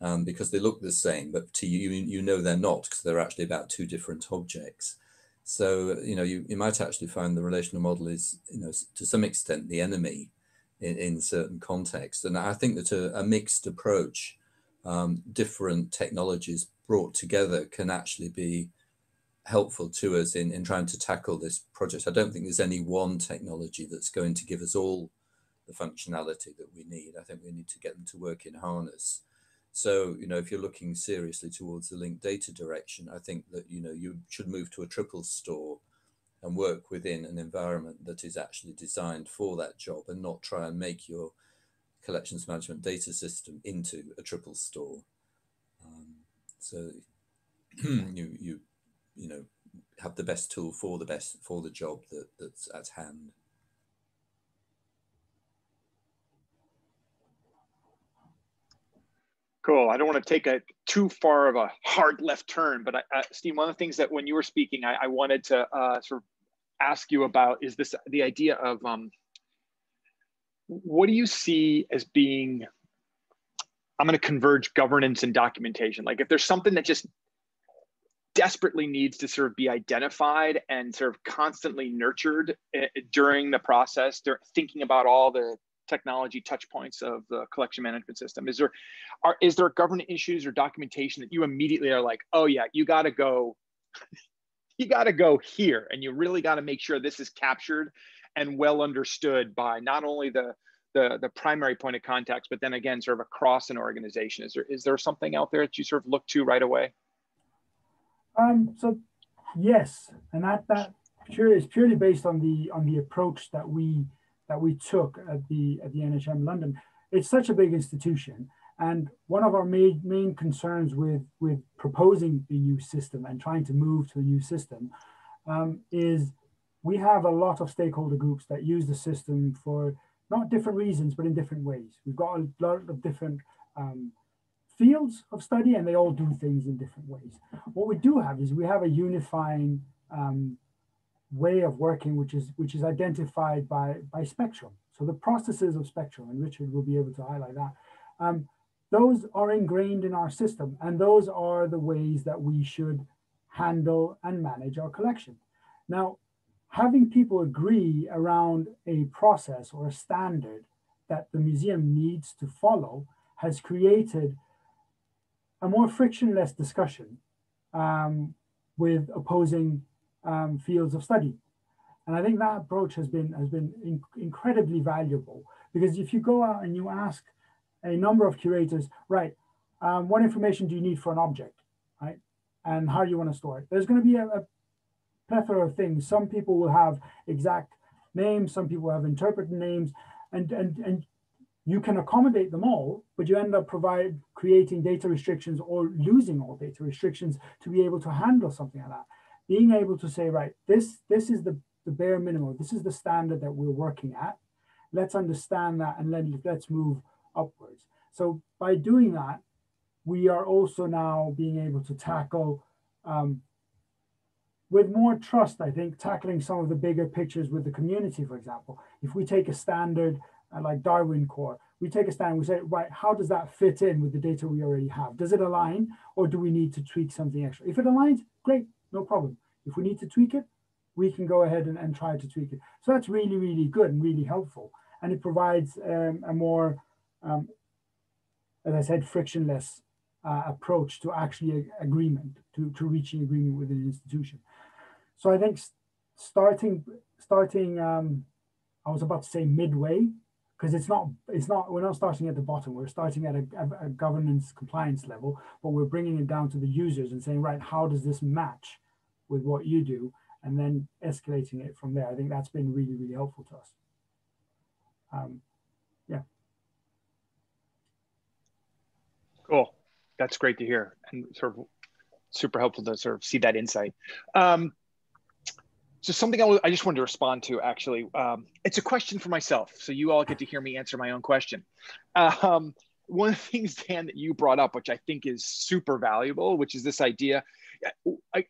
um, because they look the same, but to you, you know they're not because they're actually about two different objects. So, you know, you, you might actually find the relational model is, you know, to some extent the enemy in, in certain contexts. And I think that a, a mixed approach, um, different technologies brought together can actually be helpful to us in, in trying to tackle this project. I don't think there's any one technology that's going to give us all the functionality that we need. I think we need to get them to work in harness. So, you know, if you're looking seriously towards the linked data direction, I think that, you know, you should move to a triple store and work within an environment that is actually designed for that job and not try and make your collections management data system into a triple store. Um, so you, you you know have the best tool for the best for the job that that's at hand Cool. I don't want to take a too far of a hard left turn, but I, uh, Steve, one of the things that when you were speaking, I, I wanted to uh, sort of ask you about is this the idea of um, what do you see as being? I'm going to converge governance and documentation. Like if there's something that just desperately needs to sort of be identified and sort of constantly nurtured eh, during the process they're thinking about all the technology touch points of the collection management system? Is there are is there governance issues or documentation that you immediately are like oh yeah you got to go you got to go here and you really got to make sure this is captured and well understood by not only the the the primary point of contacts but then again sort of across an organization? Is there is there something out there that you sort of look to right away? Um, so yes, and that that pure is purely based on the on the approach that we that we took at the at the NHM London. It's such a big institution, and one of our main main concerns with with proposing the new system and trying to move to a new system um, is we have a lot of stakeholder groups that use the system for not different reasons, but in different ways. We've got a lot of different um, fields of study and they all do things in different ways. What we do have is we have a unifying um, way of working, which is which is identified by, by Spectrum. So the processes of Spectrum, and Richard will be able to highlight that. Um, those are ingrained in our system, and those are the ways that we should handle and manage our collection. Now, having people agree around a process or a standard that the museum needs to follow has created a more frictionless discussion um, with opposing um, fields of study. And I think that approach has been has been in, incredibly valuable because if you go out and you ask a number of curators, right, um, what information do you need for an object, right, and how do you want to store it? There's going to be a, a plethora of things. Some people will have exact names, some people have interpreted names, and and and you can accommodate them all, but you end up provide creating data restrictions or losing all data restrictions to be able to handle something like that. Being able to say, right, this this is the, the bare minimum, this is the standard that we're working at. Let's understand that and then let's move upwards. So by doing that, we are also now being able to tackle um, with more trust, I think, tackling some of the bigger pictures with the community, for example. If we take a standard uh, like Darwin Core, we take a stand, we say, right, how does that fit in with the data we already have? Does it align or do we need to tweak something extra? If it aligns, great, no problem. If we need to tweak it, we can go ahead and, and try to tweak it. So that's really, really good and really helpful. And it provides um, a more, um, as I said, frictionless uh, approach to actually agreement, to, to reaching agreement with an institution. So I think starting, starting, um, I was about to say midway, because it's not, it's not, we're not starting at the bottom. We're starting at a, a, governance compliance level, but we're bringing it down to the users and saying, right, how does this match with what you do? And then escalating it from there. I think that's been really, really helpful to us. Um, yeah. Cool. That's great to hear and sort of super helpful to sort of see that insight. Um, so something I, I just wanted to respond to actually, um, it's a question for myself. So you all get to hear me answer my own question. Um, one of the things, Dan, that you brought up, which I think is super valuable, which is this idea, I,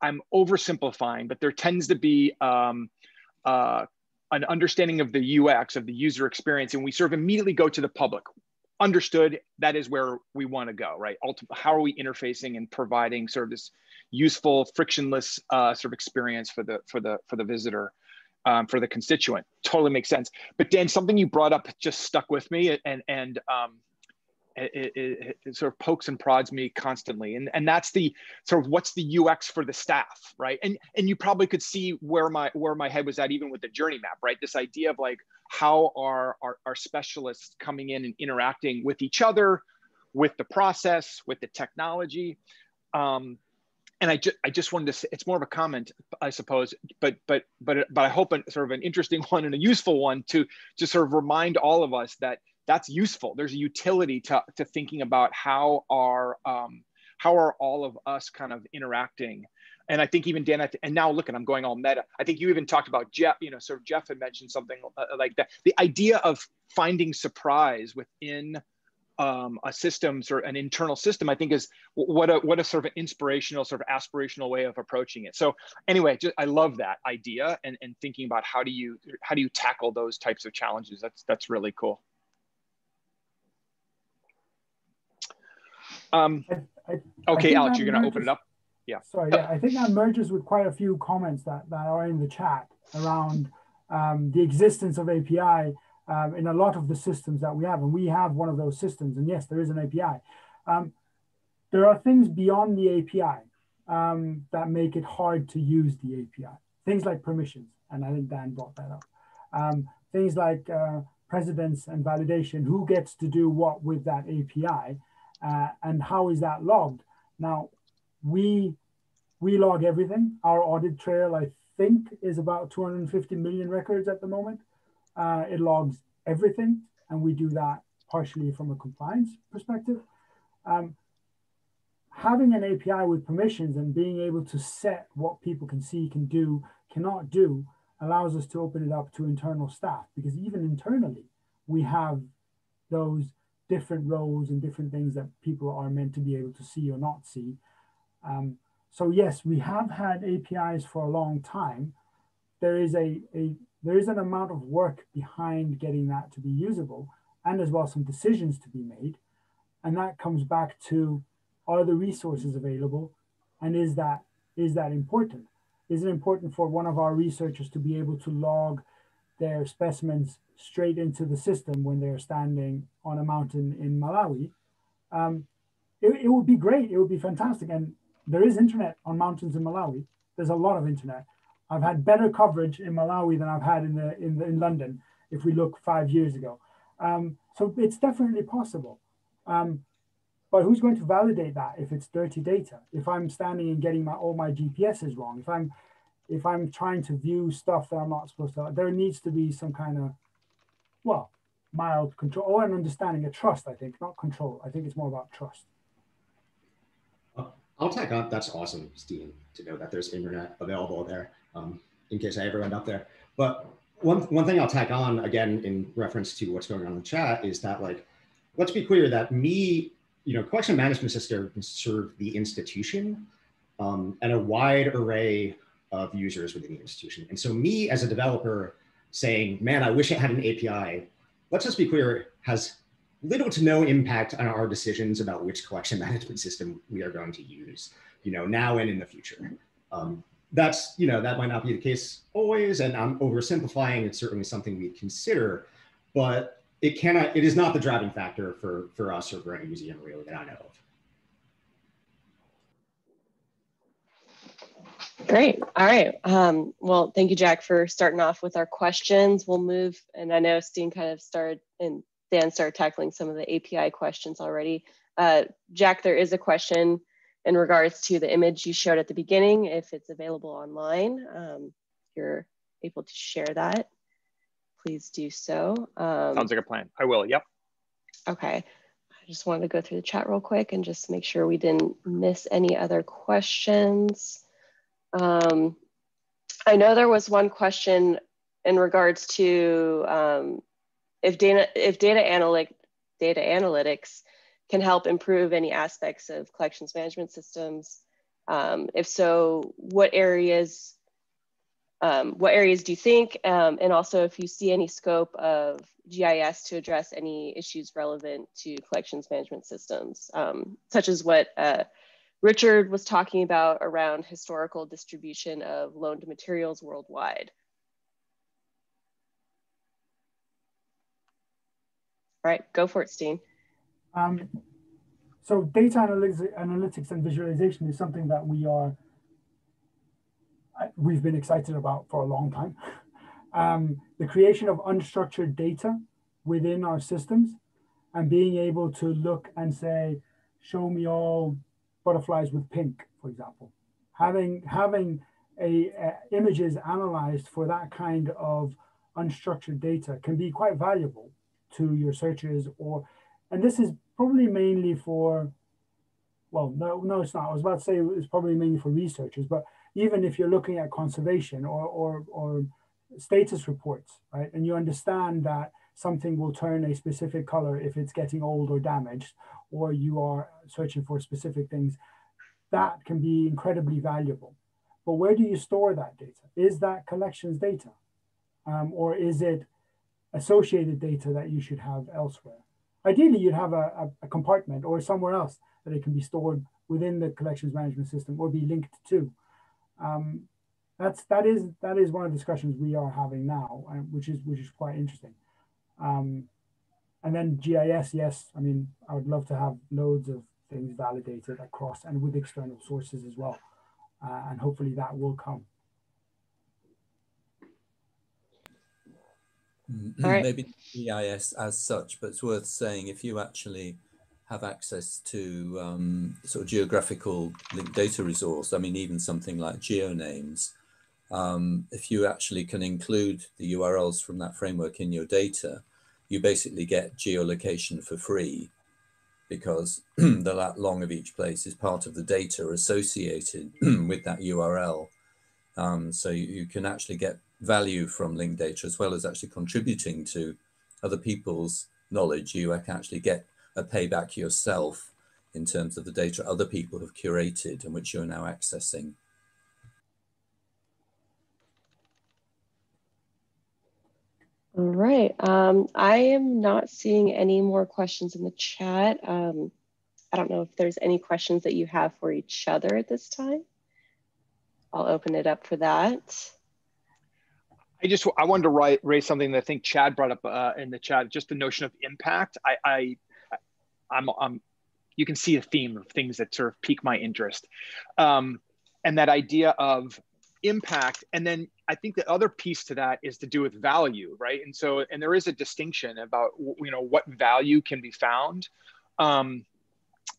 I'm oversimplifying, but there tends to be um, uh, an understanding of the UX, of the user experience, and we sort of immediately go to the public. Understood, that is where we want to go, right? Ultimately, how are we interfacing and providing sort of this useful, frictionless uh, sort of experience for the for the for the visitor, um, for the constituent. Totally makes sense. But Dan, something you brought up just stuck with me, and and um, it, it, it, sort of pokes and prods me constantly and and that's the sort of what's the ux for the staff right and and you probably could see where my where my head was at even with the journey map right this idea of like how are our, our specialists coming in and interacting with each other with the process with the technology um, and I just I just wanted to say it's more of a comment, I suppose, but but but but I hope a, sort of an interesting one and a useful one to just sort of remind all of us that that's useful. There's a utility to to thinking about how are um, how are all of us kind of interacting. And I think even Dan, and now look, and I'm going all meta. I think you even talked about Jeff. You know, sort of Jeff had mentioned something uh, like that. The idea of finding surprise within um, a system or an internal system, I think is what a what a sort of inspirational, sort of aspirational way of approaching it. So anyway, just, I love that idea and, and thinking about how do you how do you tackle those types of challenges. That's that's really cool. Um, I, I, okay, I Alex, you're going to open it up. Yeah. Sorry, yeah, I think that merges with quite a few comments that, that are in the chat around um, the existence of API um, in a lot of the systems that we have. And we have one of those systems. And yes, there is an API. Um, there are things beyond the API um, that make it hard to use the API. Things like permissions. And I think Dan brought that up. Um, things like uh, precedence and validation. Who gets to do what with that API? Uh, and how is that logged? Now, we we log everything. Our audit trail, I think, is about 250 million records at the moment. Uh, it logs everything, and we do that partially from a compliance perspective. Um, having an API with permissions and being able to set what people can see, can do, cannot do, allows us to open it up to internal staff because even internally, we have those different roles and different things that people are meant to be able to see or not see. Um, so yes, we have had APIs for a long time. There is a, a there is an amount of work behind getting that to be usable and as well some decisions to be made. And that comes back to are the resources available and is that is that important? Is it important for one of our researchers to be able to log their specimens straight into the system when they're standing on a mountain in Malawi? Um, it, it would be great. It would be fantastic. And there is internet on mountains in Malawi. There's a lot of internet. I've had better coverage in Malawi than I've had in the in, the, in London. If we look five years ago, um, so it's definitely possible. Um, but who's going to validate that if it's dirty data? If I'm standing and getting my all my GPS is wrong, if I'm if I'm trying to view stuff that I'm not supposed to, there needs to be some kind of well mild control or an understanding, a trust. I think not control. I think it's more about trust. I'll tack on. That's awesome, Steen, to know that there's internet available there um, in case I ever end up there. But one, one thing I'll tack on again in reference to what's going on in the chat is that like, let's be clear that me, you know, collection management systems serve the institution um, and a wide array of users within the institution. And so me as a developer saying, man, I wish it had an API, let's just be clear, has little to no impact on our decisions about which collection management system we are going to use, you know, now and in the future. Um, that's, you know, that might not be the case always, and I'm oversimplifying. It's certainly something we consider, but it cannot, it is not the driving factor for, for us or for any museum really that I know of. Great. All right. Um, well, thank you, Jack, for starting off with our questions. We'll move, and I know Steen kind of started and Dan started tackling some of the API questions already. Uh, Jack, there is a question in regards to the image you showed at the beginning, if it's available online. Um, if you're able to share that, please do so. Um, Sounds like a plan. I will, yep. Okay. I just wanted to go through the chat real quick and just make sure we didn't miss any other questions. Um, I know there was one question in regards to um, if data if data analytic data analytics can help improve any aspects of collections management systems. Um, if so, what areas um, what areas do you think? Um, and also if you see any scope of GIS to address any issues relevant to collections management systems, um, such as what uh, Richard was talking about around historical distribution of loaned materials worldwide. All right, go for it, Steen. Um, so data analytics, analytics and visualization is something that we are, we've been excited about for a long time. Um, the creation of unstructured data within our systems and being able to look and say, show me all butterflies with pink, for example. Having, having a, a images analyzed for that kind of unstructured data can be quite valuable to your searches or and this is probably mainly for well no no it's not. I was about to say it's probably mainly for researchers but even if you're looking at conservation or or, or status reports right and you understand that something will turn a specific color if it's getting old or damaged or you are searching for specific things that can be incredibly valuable. But where do you store that data? Is that collections data? Um, or is it associated data that you should have elsewhere. Ideally, you'd have a, a, a, compartment or somewhere else that it can be stored within the collections management system or be linked to. Um, that's that is that is one of the discussions we are having now, uh, which is which is quite interesting. Um, and then GIS, yes, I mean, I would love to have loads of things validated across and with external sources as well, uh, and hopefully that will come. Right. Maybe GIS as such, but it's worth saying if you actually have access to um, sort of geographical linked data resource, I mean, even something like GeoNames, um, if you actually can include the URLs from that framework in your data, you basically get geolocation for free because the lat long of each place is part of the data associated with that URL. Um, so you, you, can actually get value from linked data as well as actually contributing to other people's knowledge, you can actually get a payback yourself in terms of the data other people have curated and which you're now accessing. All right. Um, I am not seeing any more questions in the chat. Um, I don't know if there's any questions that you have for each other at this time. I'll open it up for that. I just I wanted to write, raise something that I think Chad brought up uh, in the chat, just the notion of impact. I, I I'm, I'm you can see a theme of things that sort of pique my interest, um, and that idea of impact. And then I think the other piece to that is to do with value, right? And so and there is a distinction about you know what value can be found. Um,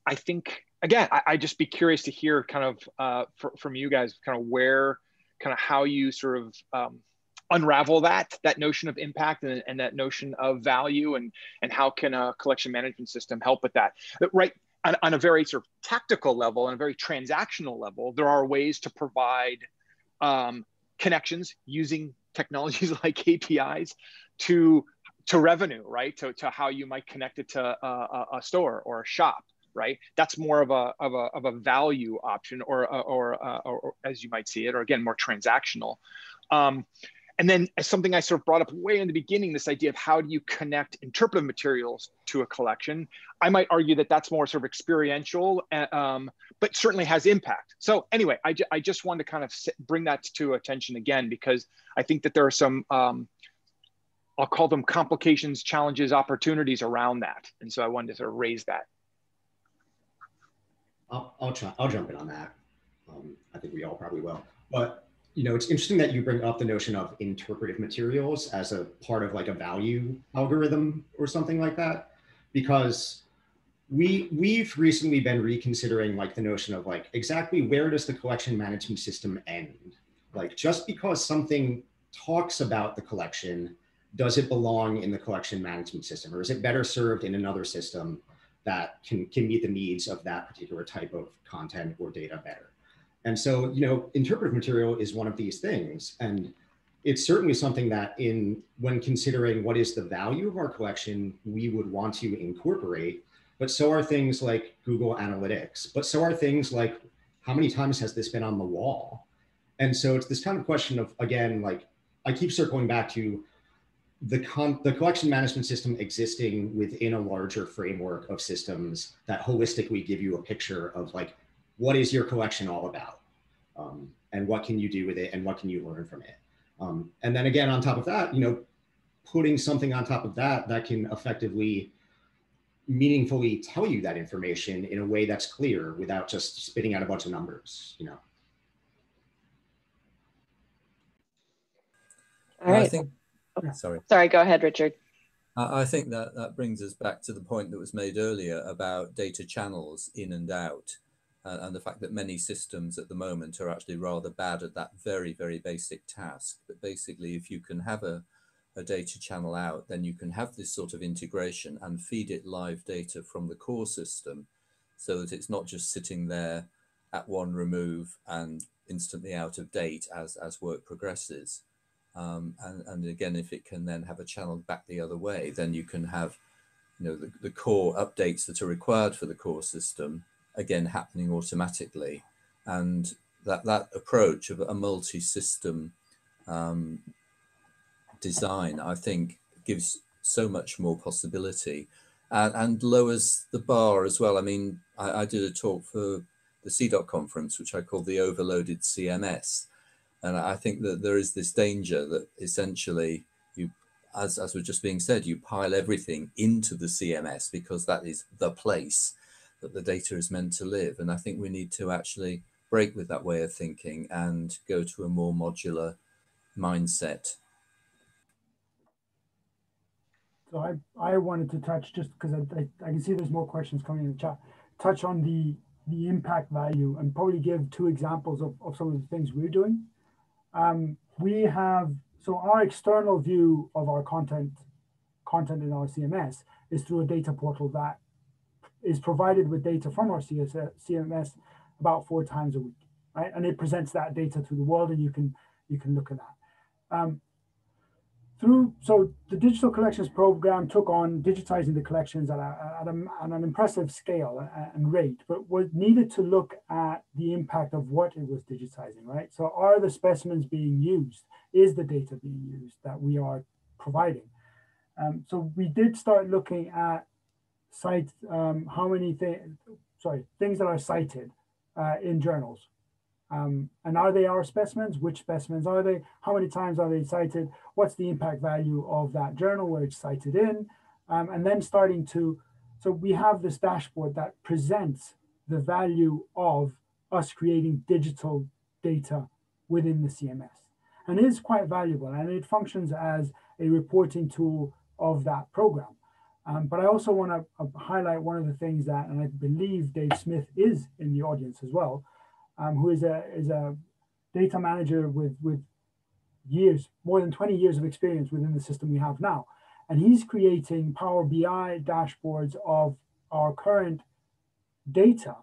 I think again, I, just be curious to hear kind of uh, for, from you guys, kind of where, kind of how you sort of um, unravel that that notion of impact and, and, that notion of value and and how can a collection management system help with that? Right on, on, a very sort of tactical level and a very transactional level there are ways to provide um, connections using technologies like apis to to revenue right? To, to how you might connect it to a, a store or a shop right? That's more of a of a, of a value option or or, or, or, or as you might see it or again more transactional. Um, and then something I sort of brought up way in the beginning, this idea of how do you connect interpretive materials to a collection, I might argue that that's more sort of experiential, uh, um, but certainly has impact. So anyway, I, ju I just wanted to kind of bring that to attention again, because I think that there are some, um, I'll call them complications, challenges, opportunities around that. And so I wanted to sort of raise that. I'll, I'll, I'll jump in on that. Um, I think we all probably will. But you know, it's interesting that you bring up the notion of interpretive materials as a part of like a value algorithm or something like that, because we we've recently been reconsidering like the notion of like exactly where does the collection management system end? Like just because something talks about the collection, does it belong in the collection management system, or is it better served in another system that can can meet the needs of that particular type of content or data better? And so, you know, interpretive material is one of these things. And it's certainly something that in when considering what is the value of our collection, we would want to incorporate, but so are things like Google Analytics, but so are things like how many times has this been on the wall? And so it's this kind of question of, again, like I keep circling back to the, con- the collection management system existing within a larger framework of systems that holistically give you a picture of like what is your collection all about? Um, and what can you do with it and what can you learn from it? Um, and then again, on top of that, you know, putting something on top of that that can effectively meaningfully tell you that information in a way that's clear without just spitting out a bunch of numbers, you know. All right. I think, sorry. Sorry, go ahead, Richard. I think that that brings us back to the point that was made earlier about data channels in and out uh, and the fact that many systems at the moment are actually rather bad at that very, very basic task. But basically, if you can have a, a data channel out, then you can have this sort of integration and feed it live data from the core system so that it's not just sitting there at one remove and instantly out of date as, as work progresses. Um, and, and again, if it can then have a channel back the other way, then you can have you know, the, the core updates that are required for the core system again happening automatically. And that, that approach of a multi-system um, design, I think, gives so much more possibility and, and, lowers the bar as well. I mean, I, I did a talk for the CIDOC conference, which I call the overloaded CMS. And I think that there is this danger that essentially you, as, as was just being said, you pile everything into the CMS because that is the place that the data is meant to live. And I think we need to actually break with that way of thinking and go to a more modular mindset. So I, I wanted to touch just because I, I, I, can see there's more questions coming in the chat, touch on the, the impact value and probably give two examples of, of some of the things we're doing. Um, we have, so our external view of our content, content in our CMS is through a data portal that is provided with data from our CMS about four times a week, right? And it presents that data to the world, and you can you can look at that. Um, through so the digital collections program took on digitizing the collections at, a, at, a, at an impressive scale and rate, but was needed to look at the impact of what it was digitizing, right? So are the specimens being used? Is the data being used that we are providing? Um, so we did start looking at cite um, how many things, sorry, things that are cited uh, in journals. Um, and are they our specimens? Which specimens are they? How many times are they cited? What's the impact value of that journal where it's cited in? Um, and then starting to, so we have this dashboard that presents the value of us creating digital data within the CMS. And it is quite valuable and it functions as a reporting tool of that program. Um, but I also want to uh, highlight one of the things that, and I believe Dave Smith is in the audience as well, um, who is a is a data manager with with years, more than 20 years of experience within the system we have now. And he's creating Power BI dashboards of our current data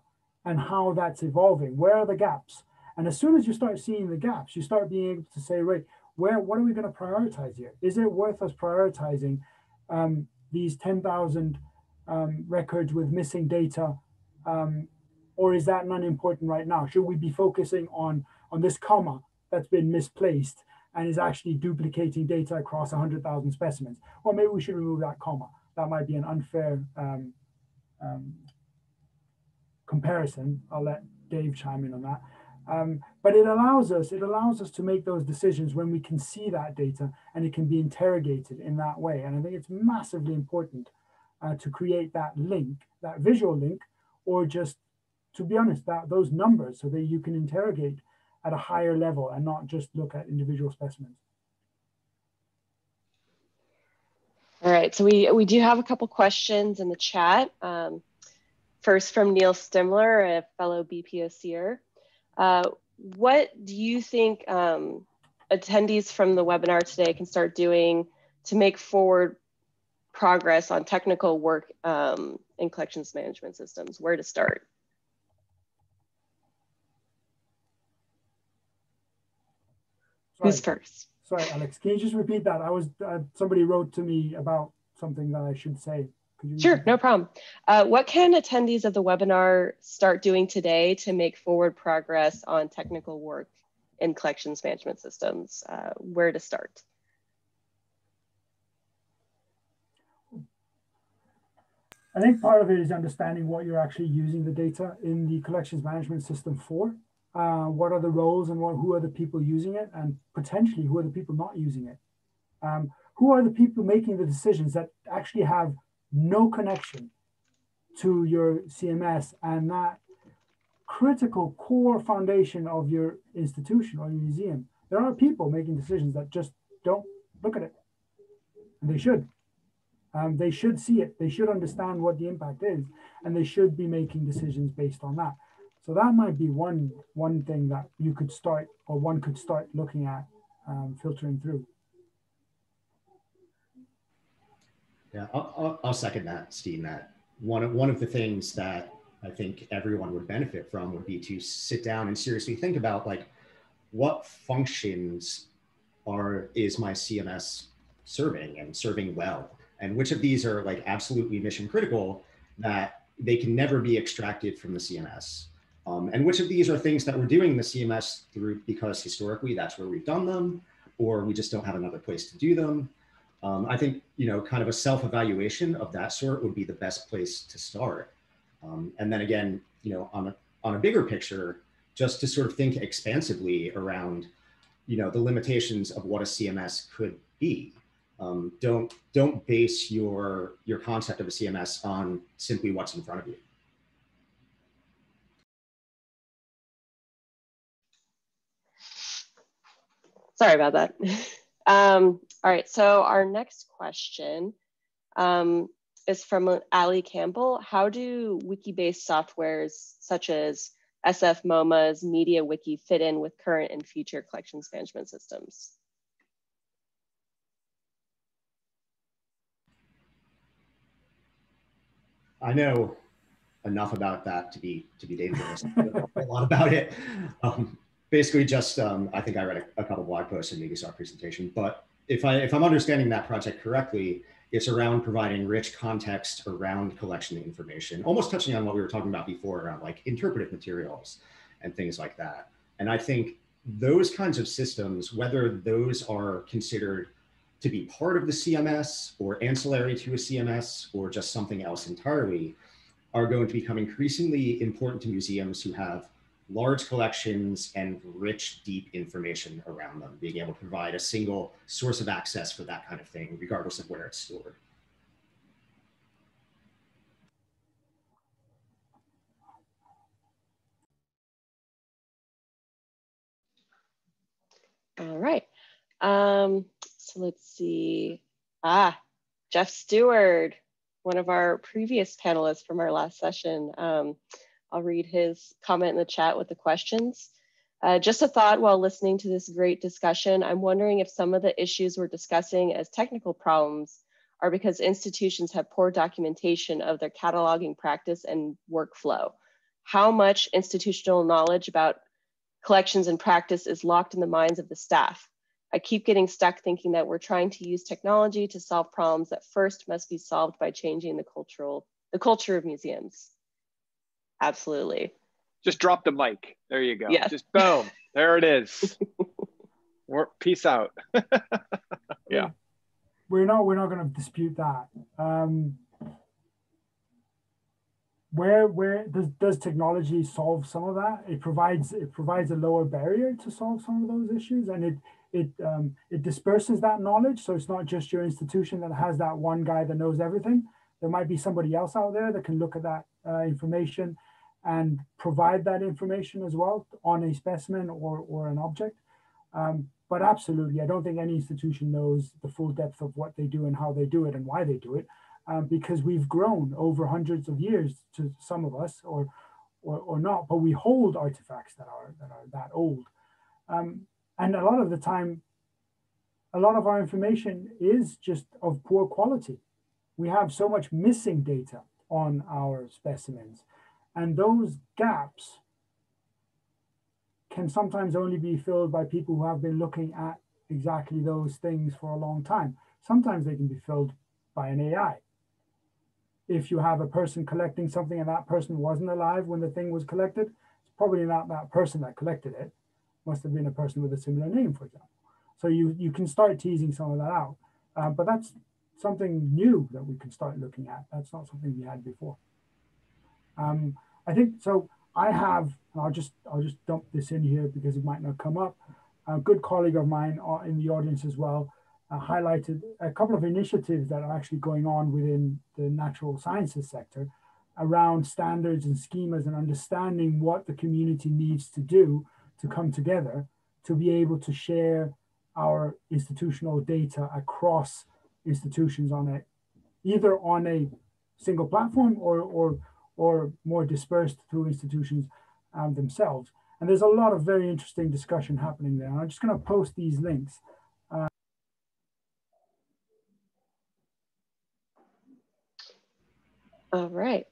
and how that's evolving. Where are the gaps? And as soon as you start seeing the gaps, you start being able to say, right, where what are we going to prioritize here? Is it worth us prioritizing um, these 10,000 um, records with missing data um, or is that not important right now? Should we be focusing on, on this comma that's been misplaced and is actually duplicating data across 100,000 specimens? Or maybe we should remove that comma. That might be an unfair um, um, comparison. I'll let Dave chime in on that. Um, but it allows us, it allows us to make those decisions when we can see that data and it can be interrogated in that way. And I think it's massively important uh, to create that link, that visual link, or just to be honest, that those numbers so that you can interrogate at a higher level and not just look at individual specimens. All right, so we, we do have a couple questions in the chat. Um, first from Neal Stimler, a fellow BPOCer. Uh, what do you think um, attendees from the webinar today can start doing to make forward progress on technical work um, in collections management systems? Where to start? Sorry. Who's first? Sorry, Alex. Can you just repeat that? I was uh, somebody wrote to me about something that I should say. Sure, no problem. Uh, what can attendees of the webinar start doing today to make forward progress on technical work in collections management systems? Uh, where to start? I think part of it is understanding what you're actually using the data in the collections management system for uh, what are the roles and what, who are the people using it, and potentially who are the people not using it. Um, who are the people making the decisions that actually have no connection to your CMS and that critical core foundation of your institution or your museum? There are people making decisions that just don't look at it, and they should. Um, they should see it. They should understand what the impact is, and they should be making decisions based on that. So that might be one one thing that you could start or one could start looking at um, filtering through. Yeah, I'll, I'll, second that, Steen. That one of one of the things that I think everyone would benefit from would be to sit down and seriously think about like what functions are is my CMS serving and serving well, and which of these are like absolutely mission critical that they can never be extracted from the CMS um, and which of these are things that we're doing the CMS through because historically that's where we've done them, or we just don't have another place to do them. Um, I think, you know, kind of a self-evaluation of that sort would be the best place to start. Um, and then again, you know, on a, on a bigger picture, just to sort of think expansively around, you know, the limitations of what a CMS could be. Um, don't don't base your your concept of a CMS on simply what's in front of you. Sorry about that. um, all right, so our next question um, is from Ali Campbell. How do wiki-based softwares such as SF MoMA's MediaWiki fit in with current and future collections management systems? I know enough about that to be to be dangerous. a lot about it. Um, basically just um, I think I read a, a couple blog posts and maybe saw a presentation, but if I if I'm understanding that project correctly, it's around providing rich context around collection information, almost touching on what we were talking about before around like interpretive materials and things like that. And I think those kinds of systems, whether those are considered to be part of the CMS or ancillary to a CMS or just something else entirely, are going to become increasingly important to museums who have large collections and rich, deep information around them, being able to provide a single source of access for that kind of thing, regardless of where it's stored. All right. Um, so let's see. Ah, Jeff Stewart, one of our previous panelists from our last session. Um, I'll read his comment in the chat with the questions. Uh, just a thought while listening to this great discussion, I'm wondering if some of the issues we're discussing as technical problems are because institutions have poor documentation of their cataloging practice and workflow. How much institutional knowledge about collections and practice is locked in the minds of the staff? I keep getting stuck thinking that we're trying to use technology to solve problems that first must be solved by changing the cultural, the culture of museums. Absolutely. Just drop the mic. There you go. Yes. Just boom. there it is. We're, peace out. yeah. We're not we're not going to dispute that. Um, where where does does technology solve some of that? It provides it provides a lower barrier to solve some of those issues, and it it um, it disperses that knowledge. So it's not just your institution that has that one guy that knows everything. There might be somebody else out there that can look at that uh, information and provide that information as well on a specimen or, or an object. Um, but absolutely, I don't think any institution knows the full depth of what they do and how they do it and why they do it, um, because we've grown over hundreds of years to some of us, or, or, or not, but we hold artifacts that are that are that old. Um, and a lot of the time, a lot of our information is just of poor quality. We have so much missing data on our specimens and those gaps can sometimes only be filled by people who have been looking at exactly those things for a long time. Sometimes they can be filled by an AI. If you have a person collecting something and that person wasn't alive when the thing was collected, it's probably not that person that collected it. Must have been a person with a similar name, for example. So you, you can start teasing some of that out. Uh, but that's something new that we can start looking at. That's not something we had before. Um, I think so. I have, I'll just I'll just dump this in here because it might not come up. A good colleague of mine uh, in the audience as well uh, highlighted a couple of initiatives that are actually going on within the natural sciences sector around standards and schemas and understanding what the community needs to do to come together to be able to share our institutional data across institutions on a either on a single platform or or or more dispersed through institutions um, themselves. And there's a lot of very interesting discussion happening there. And I'm just going to post these links. Uh, All right.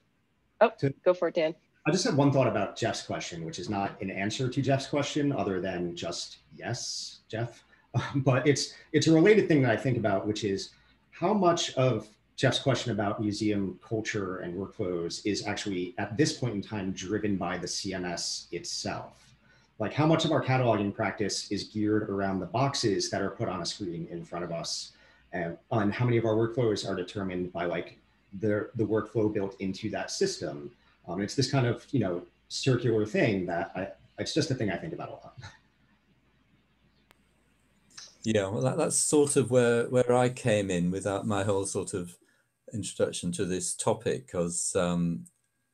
Oh, to, go for it, Dan. I just had one thought about Jeff's question, which is not an answer to Jeff's question other than just yes, Jeff. but it's it's a related thing that I think about, which is how much of Jeff's question about museum culture and workflows is actually at this point in time driven by the CMS itself. Like how much of our cataloging practice is geared around the boxes that are put on a screen in front of us and on how many of our workflows are determined by like the, the workflow built into that system. Um, it's this kind of, you know, circular thing that I, it's just a thing I think about a lot. Yeah, well, that, that's sort of where where I came in with my whole sort of introduction to this topic because um,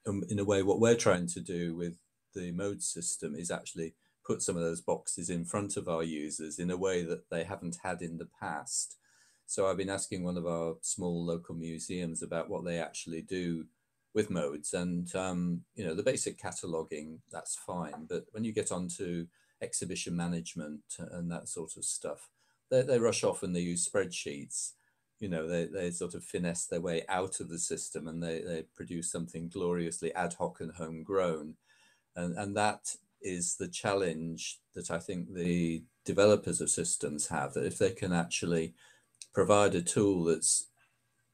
in a way what we're trying to do with the mode system is actually put some of those boxes in front of our users in a way that they haven't had in the past. So I've been asking one of our small local museums about what they actually do with modes and um, you know the basic cataloging that's fine but when you get onto exhibition management and that sort of stuff they, they rush off and they use spreadsheets. You know they, they sort of finesse their way out of the system and they, they produce something gloriously ad hoc and homegrown. And and that is the challenge that I think the developers of systems have that if they can actually provide a tool that's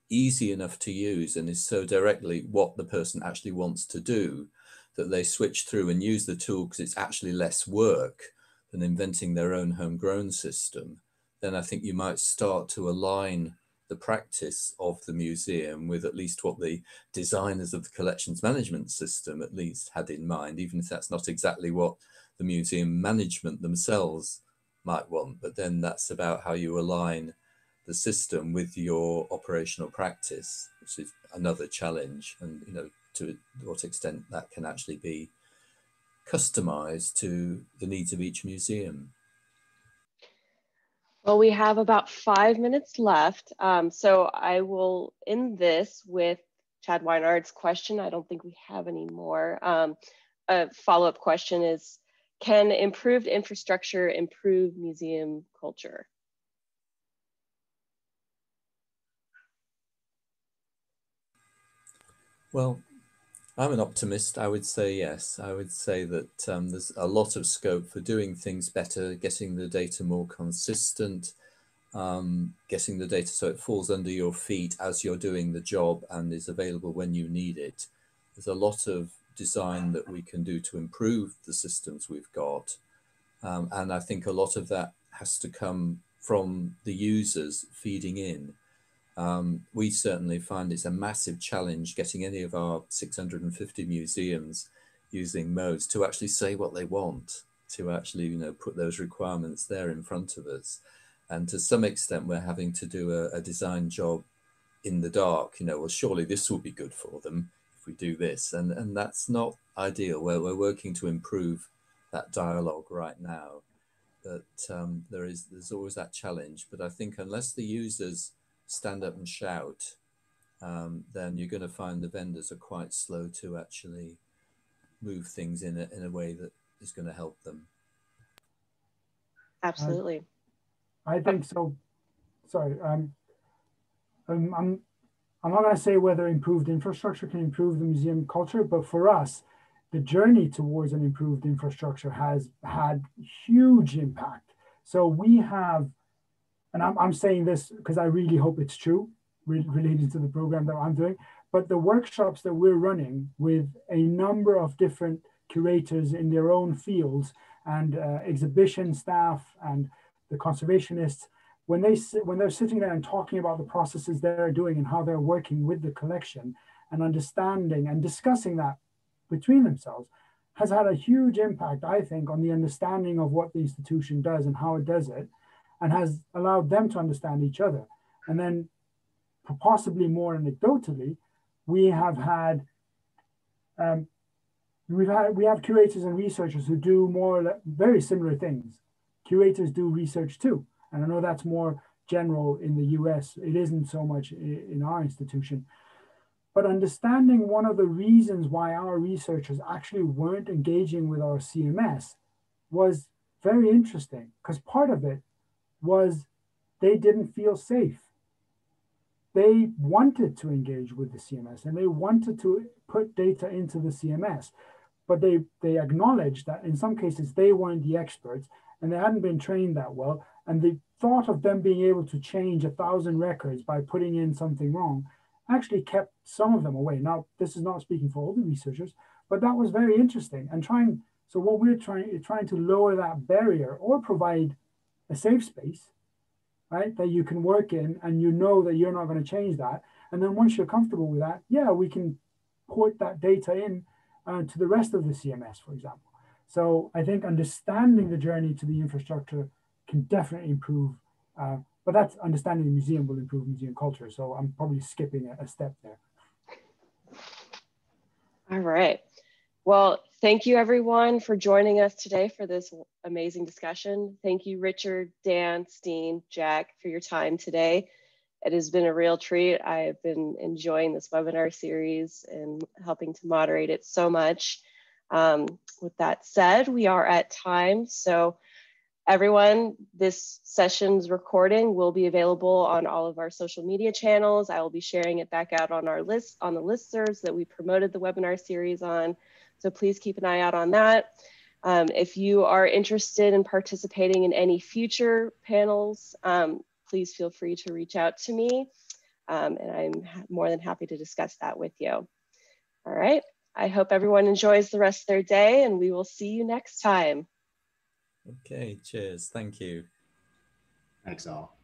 easy enough to use and is so directly what the person actually wants to do that they switch through and use the tool because it's actually less work than inventing their own homegrown system, then I think you might start to align the practice of the museum with at least what the designers of the collections management system at least had in mind, even if that's not exactly what the museum management themselves might want. But then that's about how you align the system with your operational practice, which is another challenge. And you know, to what extent that can actually be customized to the needs of each museum. Well, we have about five minutes left. Um, so I will end this with Chad Weinard's question. I don't think we have any more. Um, a follow-up question is, can improved infrastructure improve museum culture? Well, I'm an optimist. I would say yes. I would say that um, there's a lot of scope for doing things better, getting the data more consistent, um, getting the data so it falls under your feet as you're doing the job and is available when you need it. There's a lot of design that we can do to improve the systems we've got. Um, and I think a lot of that has to come from the users feeding in. Um, we certainly find it's a massive challenge getting any of our 650 museums using modes to actually say what they want, to actually you know put those requirements there in front of us. And to some extent, we're having to do a, a design job in the dark. You know, well, surely this will be good for them if we do this, and and that's not ideal. Where we're working to improve that dialogue right now, but um, there is there's always that challenge. But I think unless the users stand up and shout, um, then you're going to find the vendors are quite slow to actually move things in a, in a way that is going to help them. Absolutely. I, I think so. Sorry. Um, um, I'm, I'm not going to say whether improved infrastructure can improve the museum culture, but for us, the journey towards an improved infrastructure has had huge impact. So we have and I'm, I'm saying this because I really hope it's true re related to the program that I'm doing, but the workshops that we're running with a number of different curators in their own fields and uh, exhibition staff and the conservationists, when, they when they're sitting there and talking about the processes they're doing and how they're working with the collection and understanding and discussing that between themselves, has had a huge impact, I think, on the understanding of what the institution does and how it does it, and has allowed them to understand each other. And then, possibly more anecdotally, we have had um, we've had we have curators and researchers who do more very similar things. Curators do research too, and I know that's more general in the U.S. It isn't so much in our institution. But understanding one of the reasons why our researchers actually weren't engaging with our CMS was very interesting because part of it was they didn't feel safe. They wanted to engage with the CMS and they wanted to put data into the CMS, but they, they acknowledged that in some cases they weren't the experts and they hadn't been trained that well. And the thought of them being able to change a thousand records by putting in something wrong actually kept some of them away. Now, this is not speaking for all the researchers, but that was very interesting. And trying, so what we're trying trying to lower that barrier or provide a safe space, right, that you can work in and you know that you're not going to change that. And then once you're comfortable with that, yeah, we can port that data in uh, to the rest of the CMS, for example. So I think understanding the journey to the infrastructure can definitely improve, uh, but that's understanding the museum will improve museum culture. So I'm probably skipping a, a step there. All right. Well, thank you everyone for joining us today for this amazing discussion. Thank you, Richard, Dan, Steen, Jack, for your time today. It has been a real treat. I have been enjoying this webinar series and helping to moderate it so much. Um, with that said, we are at time. So everyone, this session's recording will be available on all of our social media channels. I will be sharing it back out on our list, on the listservs that we promoted the webinar series on. So please keep an eye out on that. Um, if you are interested in participating in any future panels, um, please feel free to reach out to me. Um, and I'm more than happy to discuss that with you. All right. I hope everyone enjoys the rest of their day and we will see you next time. Okay, cheers. Thank you. Thanks all.